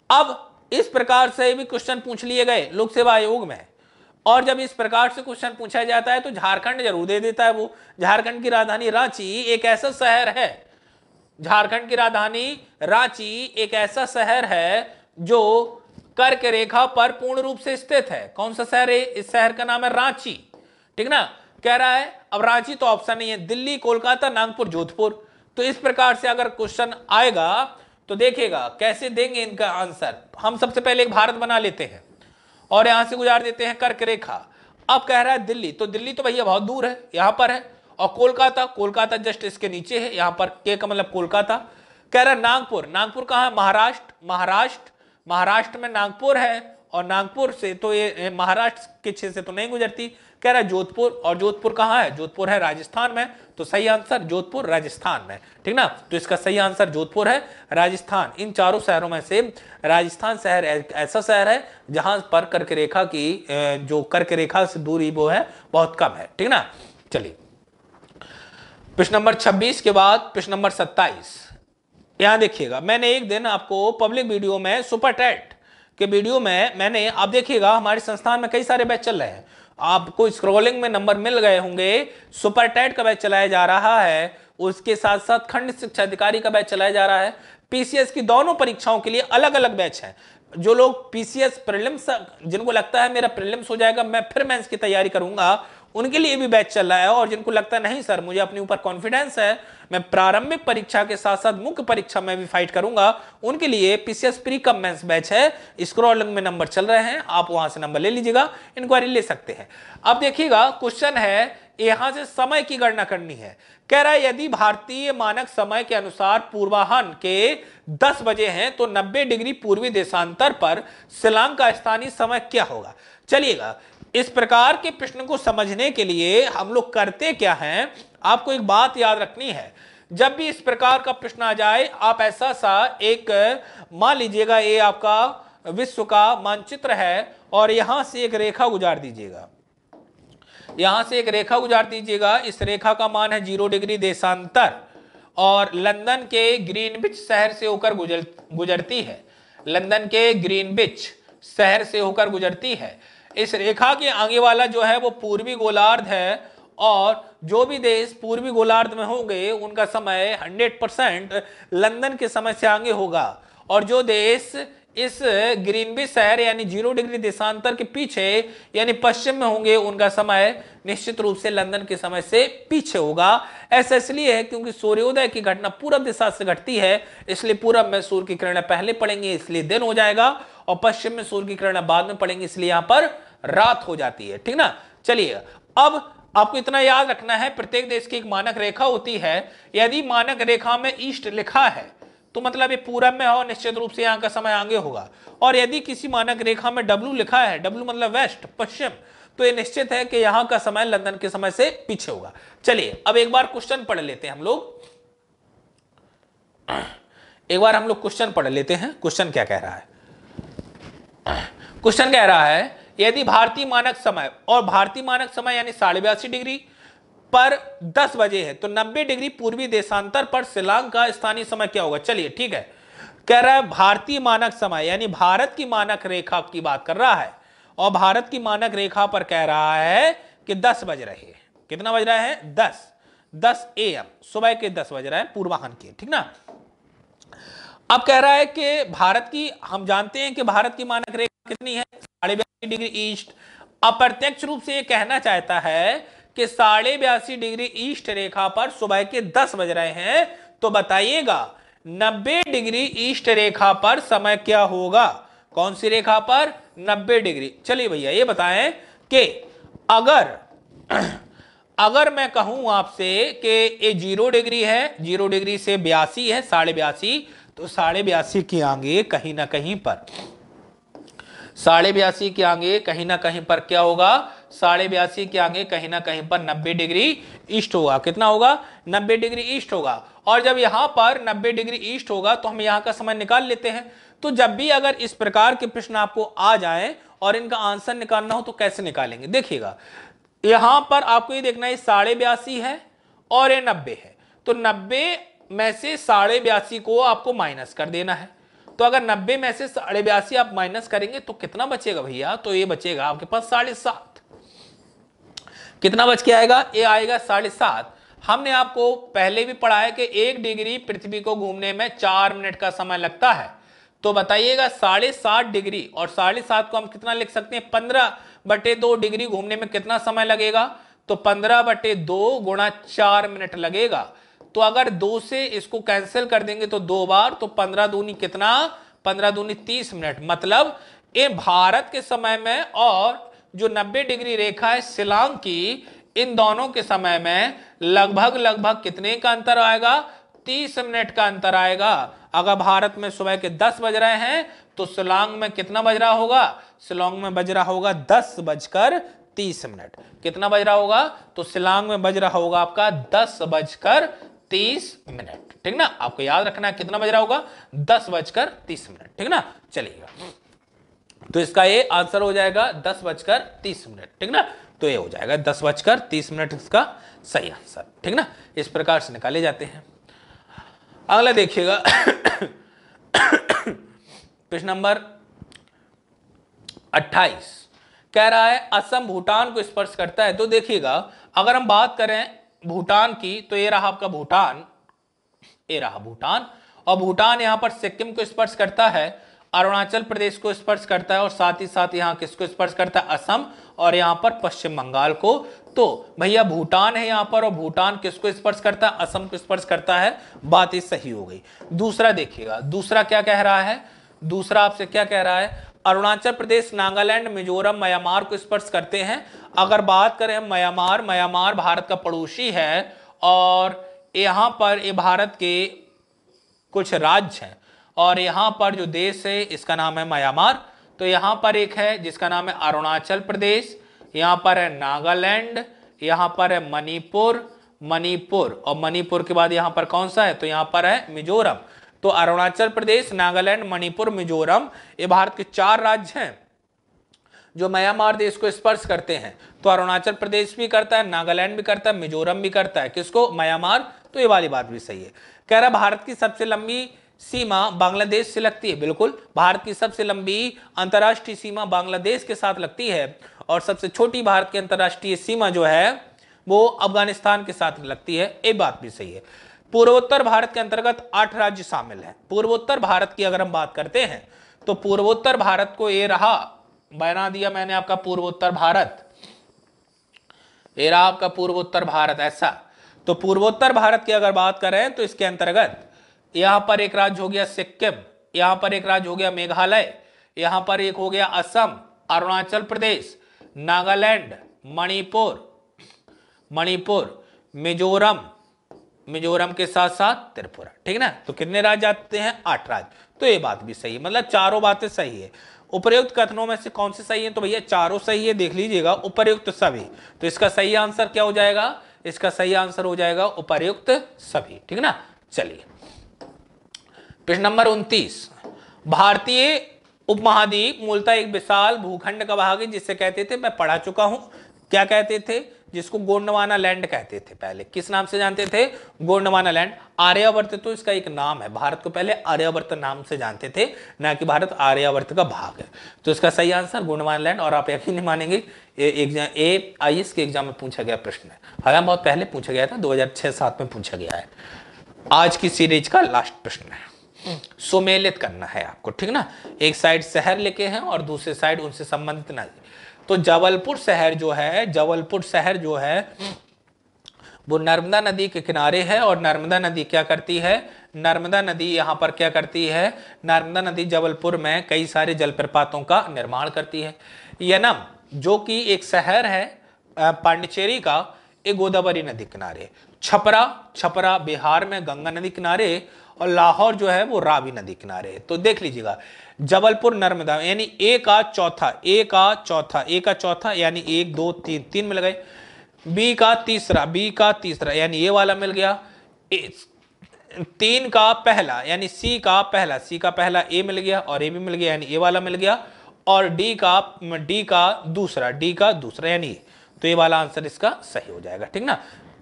अब इस प्रकार से भी क्वेश्चन पूछ लिए गए लोक सेवा आयोग में। और जब इस प्रकार से क्वेश्चन पूछा जाता है तो झारखंड ज़रूर दे देता है वो। झारखंड की राजधानी रांची एक ऐसा शहर है। झारखंड की राजधानी रांची एक ऐसा शहर है जो कर्क रेखा पर पूर्ण रूप से स्थित है। कौन सा शहर है? इस शहर का नाम है रांची। ठीक ना? कह रहा है, अब रांची तो ऑप्शन नहीं है, दिल्ली, कोलकाता, नागपुर, जोधपुर। तो इस प्रकार से अगर क्वेश्चन आएगा तो देखेगा कैसे देंगे इनका आंसर हम सबसे पहले एक भारत बना लेते हैं और यहाँ से गुजार देते हैं कर्क रेखा। अब कह रहा है दिल्ली तो दिल्ली तो भैया बहुत दूर है, यहाँ पर है। और कोलकाता कोलकाता जस्ट इसके नीचे है, यहाँ पर के का मतलब कोलकाता। कह रहा है नागपुर नागपुर कहा है? महाराष्ट्र महाराष्ट्र महाराष्ट्र में नागपुर है। और नागपुर से तो ये महाराष्ट्र के क्षेत्र से तो नहीं गुजरती। कह रहा है, जोधपुर, और जोधपुर कहाँ है? जोधपुर है राजस्थान में तो सही आंसर जोधपुर, राजस्थान में। ठीक ना? तो इसका सही आंसर जोधपुर है, राजस्थान। इन चारों शहरों में से राजस्थान शहर ऐसा शहर है, जहाँ पर कर्क रेखा की जो कर्क रेखा से दूरी वो है, बहुत कम है। ठीक ना? चलिए। प्रश्न नंबर 26 के बाद प्रश्न नंबर 27 यहाँ देखिएगा, मैंने एक दिन आपको पब्लिक वीडियो में सुपर टेट के वीडियो में मैंने, आप देखिएगा, हमारे संस्थान में कई सारे बैच चल रहे हैं। आपको स्क्रोलिंग में नंबर मिल गए होंगे। सुपरटेट का बैच चलाया जा रहा है। उसके साथ साथ खंड शिक्षा अधिकारी का बैच चलाया जा रहा है। पीसीएस की दोनों परीक्षाओं के लिए अलग अलग बैच है। जो लोग पीसीएस प्रिलिम्स जिनको लगता है मेरा प्रिलिम्स हो जाएगा, मैं फिर मैं इसकी तैयारी करूँगा। उनके लिए भी बैच चल रहा है और जिनको लगता नहीं, सर, मुझे अपने ऊपर कॉन्फिडेंस है, मैं प्रारंभिक परीक्षा के साथ साथ मुख्य परीक्षा में भी फाइट करूँगा। उनके लिए PCS pre cum mains batch है। स्क्रॉलिंग में नंबर चल रहे हैं। आप वहाँ से नंबर ले लीजिएगा। इंक्वायरी ले सकते हैं। अब देखिएगा क्वेश्चन है, यहाँ से समय की गणना करनी है। कह रहा है, यदि भारतीय मानक समय के अनुसार पूर्वाहन के 10 बजे हैं तो 90 डिग्री पूर्वी देशांतर पर शिलांग का स्थानीय समय क्या होगा? चलिएगा इस प्रकार के प्रश्न को समझने के लिए हम लोग करते क्या हैं? आपको एक बात याद रखनी है। जब भी इस प्रकार का प्रश्न आ जाए, आप ऐसा सा एक, मान लीजिएगा, ये आपका विश्व का मानचित्र है और यहाँ से एक रेखा गुजार दीजिएगा। यहाँ से एक रेखा गुजार दीजिएगा। इस रेखा का मान है ज़ीरो डिग्री देशांतर और लंदन के ग्रीनविच शहर से होकर गुजर, गुजरती है। लंदन के ग्रीनविच शहर से होकर गुजरती है। इस रेखा के आगे वाला जो है वो पूर्वी गोलार्ध है और जो भी देश पूर्वी गोलार्ध में होंगे, उनका समय 100 परसेंट लंदन के समय से आगे होगा। और जो देश इस ग्रीनबी शहर यानी ज़ीरो डिग्री देशांतर के पीछे, यानी पश्चिम में होंगे, उनका समय निश्चित रूप से लंदन के समय से पीछे होगा। ऐसा इसलिए है क्योंकि सूर्योदय की घटना पूरब दिशा से घटती है, इसलिए पूरब में सूर्य की किरणें पहले पड़ेंगी, इसलिए दिन हो जाएगा, और पश्चिम में सूर्य की किरणें बाद में पड़ेंगी, इसलिए यहाँ पर रात हो जाती है, ठीक ना? चलिए, अब आपको इतना याद रखना है, प्रत्येक देश की एक मानक रेखा होती है, यदि मानक रेखा में ईस्ट लिखा है तो मतलब ये पूरब में हो, निश्चित रूप से यहाँ का समय आगे होगा। और यदि किसी मानक रेखा में डब्लू लिखा है डब्लू मतलब वेस्ट, पश्चिम तो ये निश्चित है कि यहाँ का समय लंदन के समय से पीछे होगा। चलिए, अब एक बार क्वेश्चन पढ़ लेते हैं हम लोग। एक बार हम लोग क्वेश्चन पढ़ लेते हैं। क्वेश्चन क्या कह रहा है? क्वेश्चन कह रहा है यदि भारतीय मानक समय, और भारतीय मानक समय यानी साढ़े बयासी डिग्री पर 10 बजे है तो 90 डिग्री पूर्वी देशांतर पर शिलांग का स्थानीय समय क्या होगा? चलिए, ठीक है। कह रहा है भारतीय मानक समय, यानी भारत की मानक रेखा की बात कर रहा है, और भारत की मानक रेखा पर कह रहा है कि 10 बज रहे हैं। कितना बज रहा है? 10 10 एम सुबह के 10 बज रहे हैं, पूर्वाहन के, ठीक ना? अब कह रहा है कि भारत की, हम जानते हैं कि भारत की मानक रेखा कितनी है? साढ़े बयासी डिग्री ईस्ट। अप्रत्यक्ष रूप से यह कहना चाहता है कि साढ़े बयासी डिग्री ईस्ट रेखा पर सुबह के दस बज रहे हैं तो बताइएगा, नब्बे डिग्री ईस्ट रेखा पर समय क्या होगा? कौन सी रेखा पर? नब्बे डिग्री। चलिए भैया, ये बताएँ कि अगर अगर मैं कहूँ आपसे कि ये ज़ीरो डिग्री है, ज़ीरो डिग्री से बयासी है, साढ़े बयासी तो साढ़े बयासी के आगे कहीं ना कहीं पर। साढ़े बयासी के आगे कहीं ना कहीं पर क्या होगा? साढ़े बयासी के आगे कहीं ना कहीं पर नब्बे डिग्री ईस्ट होगा। कितना होगा? नब्बे डिग्री ईस्ट होगा। और जब यहाँ पर नब्बे डिग्री ईस्ट होगा तो हम यहाँ का समय निकाल लेते हैं। तो जब भी अगर इस प्रकार के प्रश्न आपको आ जाए और इनका आंसर निकालना हो तो कैसे निकालेंगे? देखिएगा, यहाँ पर आपको ये देखना है साढ़े बयासी है और ये नब्बे है। तो नब्बे में से साढ़े बयासी को आपको माइनस कर देना है। तो अगर नब्बे में से साढ़े बयासी आप माइनस करेंगे तो कितना बचेगा भैया? तो ये बचेगा आपके पास साढ़े सात। कितना बच के आएगा? ये आएगा साढ़े सात। हमने आपको पहले भी पढ़ा है कि एक डिग्री पृथ्वी को घूमने में चार मिनट का समय लगता है। तो बताइएगा, साढ़े सात डिग्री और साढ़े सात को हम कितना लिख सकते हैं? पंद्रह बटे दो डिग्री घूमने में कितना समय लगेगा? तो पंद्रह बटे दो गुणा चार मिनट लगेगा। तो अगर दो से इसको कैंसिल कर देंगे तो दो बार तो पंद्रह दूनी कितना? पंद्रह दूनी तीस मिनट। मतलब ये भारत के समय में और जो नब्बे डिग्री रेखा है शिलांग की, इन दोनों के समय में लगभग लगभग कितने का अंतर आएगा? तीस मिनट का अंतर आएगा। अगर भारत में सुबह के दस बज रहे हैं तो शिलोंग में कितना बज रहा होगा? शिलोंग में बज रहा होगा दस बजकर तीस मिनट। कितना बज रहा होगा? तो शिलोंग में बज रहा होगा आपका दस बजकर तीस मिनट, ठीक ना? आपको याद रखना कितना बज रहा होगा? दस बजकर तीस मिनट, ठीक ना? चलिएगा। तो इसका ये आंसर हो जाएगा दस बजकर तीस मिनट, ठीक ना? तो ये हो जाएगा दस बजकर तीस मिनट इसका सही आंसर, ठीक ना? इस प्रकार से निकाले जाते हैं। अगला देखिएगा। प्रश्न नंबर 28 कह रहा है, असम, भूटान को स्पर्श करता है। तो देखिएगा, अगर हम बात करें भूटान की तो ये रहा आपका भूटान, ये रहा भूटान, और भूटान यहाँ पर सिक्किम को स्पर्श करता है, अरुणाचल प्रदेश को स्पर्श करता है, और साथ ही साथ यहाँ किसको स्पर्श करता है? असम, और यहाँ पर पश्चिम बंगाल को। तो भैया भूटान है यहाँ पर, और भूटान किसको स्पर्श करता है? असम को स्पर्श करता है। बात ही सही हो गई। दूसरा देखिएगा, दूसरा क्या कह रहा है? दूसरा आपसे क्या कह रहा है? अरुणाचल प्रदेश, नागालैंड, मिजोरम, म्यांमार को स्पर्श करते हैं। अगर बात करें म्यांमार म्यांमार भारत का पड़ोसी है और यहाँ पर ये भारत के कुछ राज्य हैं और यहाँ पर जो देश है, इसका नाम है म्यांमार। तो यहाँ पर एक है जिसका नाम है अरुणाचल प्रदेश, यहाँ पर है नागालैंड, यहाँ पर है मणिपुर मणिपुर और मणिपुर के बाद यहाँ पर कौन सा है? तो यहाँ पर है मिजोरम। तो अरुणाचल प्रदेश, नागालैंड, मणिपुर, मिजोरम ये भारत के चार राज्य हैं जो म्यांमार देश को स्पर्श करते हैं। तो अरुणाचल प्रदेश भी करता है, नागालैंड भी करता है, मिजोरम भी करता है। किसको? म्यांमार। तो ये वाली बात भी सही है। कह रहा भारत की सबसे लंबी सीमा बांग्लादेश से लगती है। बिल्कुल, भारत की सबसे लंबी अंतर्राष्ट्रीय सीमा बांग्लादेश के साथ लगती है और सबसे छोटी भारत की अंतर्राष्ट्रीय सीमा जो है, वो अफ़गानिस्तान के साथ लगती है। ये बात भी सही है। पूर्वोत्तर भारत के अंतर्गत आठ राज्य शामिल हैं। पूर्वोत्तर भारत की अगर हम बात करते हैं तो पूर्वोत्तर भारत को ये रहा बना दिया मैंने आपका पूर्वोत्तर भारत। ये रहा आपका पूर्वोत्तर भारत ऐसा। तो पूर्वोत्तर भारत की अगर बात करें तो इसके अंतर्गत यहाँ पर एक राज्य हो गया सिक्किम, यहाँ पर एक राज्य हो गया मेघालय, यहाँ पर एक हो गया असम, अरुणाचल प्रदेश, नागालैंड, मणिपुर मणिपुर, मिजोरम मिजोरम के साथ साथ त्रिपुरा, ठीक ना? तो कितने राज्य आते हैं? आठ राज्य। तो ये बात भी सही है। मतलब चारों बातें सही है। उपयुक्त कथनों में से कौन से सही है? तो भैया चारों सही है, देख लीजिएगा। उपयुक्त सभी। तो इसका सही आंसर क्या हो जाएगा? इसका सही आंसर हो जाएगा उपयुक्त सभी, ठीक ना? चलिए। प्रश्न नंबर उनतीस। भारतीय उपमहाद्वीप मूलतः एक विशाल भूखंड का भाग है जिससे कहते थे? मैं पढ़ा चुका हूँ। क्या कहते थे? जिसको गोंडवाना लैंड कहते थे पहले। किस नाम से जानते थे? गोंडवाना लैंड आर्यावर्त तो इसका एक नाम है। भारत को पहले आर्यावर्त नाम से जानते थे, ना कि भारत आर्यावर्त का भाग है। तो इसका सही आंसर गोंडवाना लैंड और आप यकीन नहीं मानेंगे एग्ज़ाम ए आई के एग्ज़ाम में पूछा गया प्रश्न है। हालाँकि बहुत पहले पूछा गया था, दो हज़ार में पूछा गया है। आज की सीरीज़ का लास्ट प्रश्न है। सुमेलित करना है आपको, ठीक ना? एक साइड शहर लेके हैं और दूसरे साइड उनसे संबंधित ना। तो जबलपुर शहर जो है, जबलपुर शहर जो है, वो नर्मदा नदी के किनारे है और नर्मदा नदी क्या करती है? नर्मदा नदी यहाँ पर क्या करती है? नर्मदा नदी जबलपुर में कई सारे जलप्रपातों का निर्माण करती है। यनम, जो कि एक शहर है पांडिचेरी का एक गोदावरी नदी किनारे। छपरा छपरा बिहार में गंगा नदी किनारे और लाहौर जो है, वो रावी नदी किनारे। तो देख लीजिएगा जबलपुर नर्मदा यानी ए का चौथा ए का चौथा ए का चौथा यानी एक दो तीन तीन मिल गए। बी का तीसरा बी का तीसरा यानी ये वाला मिल गया। ए, तीन का पहला यानी सी का पहला सी का पहला ए मिल गया और ए भी मिल गया यानी ए वाला मिल गया। और डी का डी का दूसरा डी का दूसरा यानी तो ये वाला आंसर इसका सही हो जाएगा ठीक ना?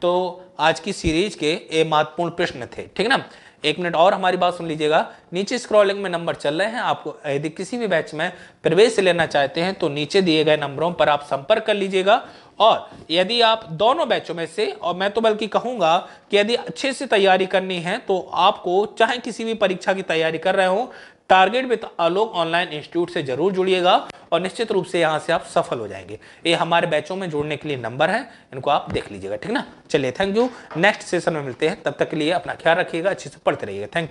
तो आज की सीरीज़ के ये महत्वपूर्ण प्रश्न थे ठीक ना? एक मिनट और हमारी बात सुन लीजिएगा। नीचे स्क्रॉलिंग में नंबर चल रहे हैं। आपको यदि किसी भी बैच में प्रवेश लेना चाहते हैं तो नीचे दिए गए नंबरों पर आप संपर्क कर लीजिएगा। और यदि आप दोनों बैचों में से, और मैं तो बल्कि कहूँगा कि यदि अच्छे से तैयारी करनी है तो आपको चाहे किसी भी परीक्षा की तैयारी कर रहे हो target with Alok online institute से ज़रूर जुड़िएगा और निश्चित रूप से यहाँ से आप सफल हो जाएँगे। ये हमारे बैचों में जुड़ने के लिए नंबर है, इनको आप देख लीजिएगा, ठीक ना? चलिए थैंक यू नेक्स्ट सेशन में मिलते हैं। तब तक के लिए अपना ख्याल रखिएगा, अच्छे से पढ़ते रहिएगा। Thank you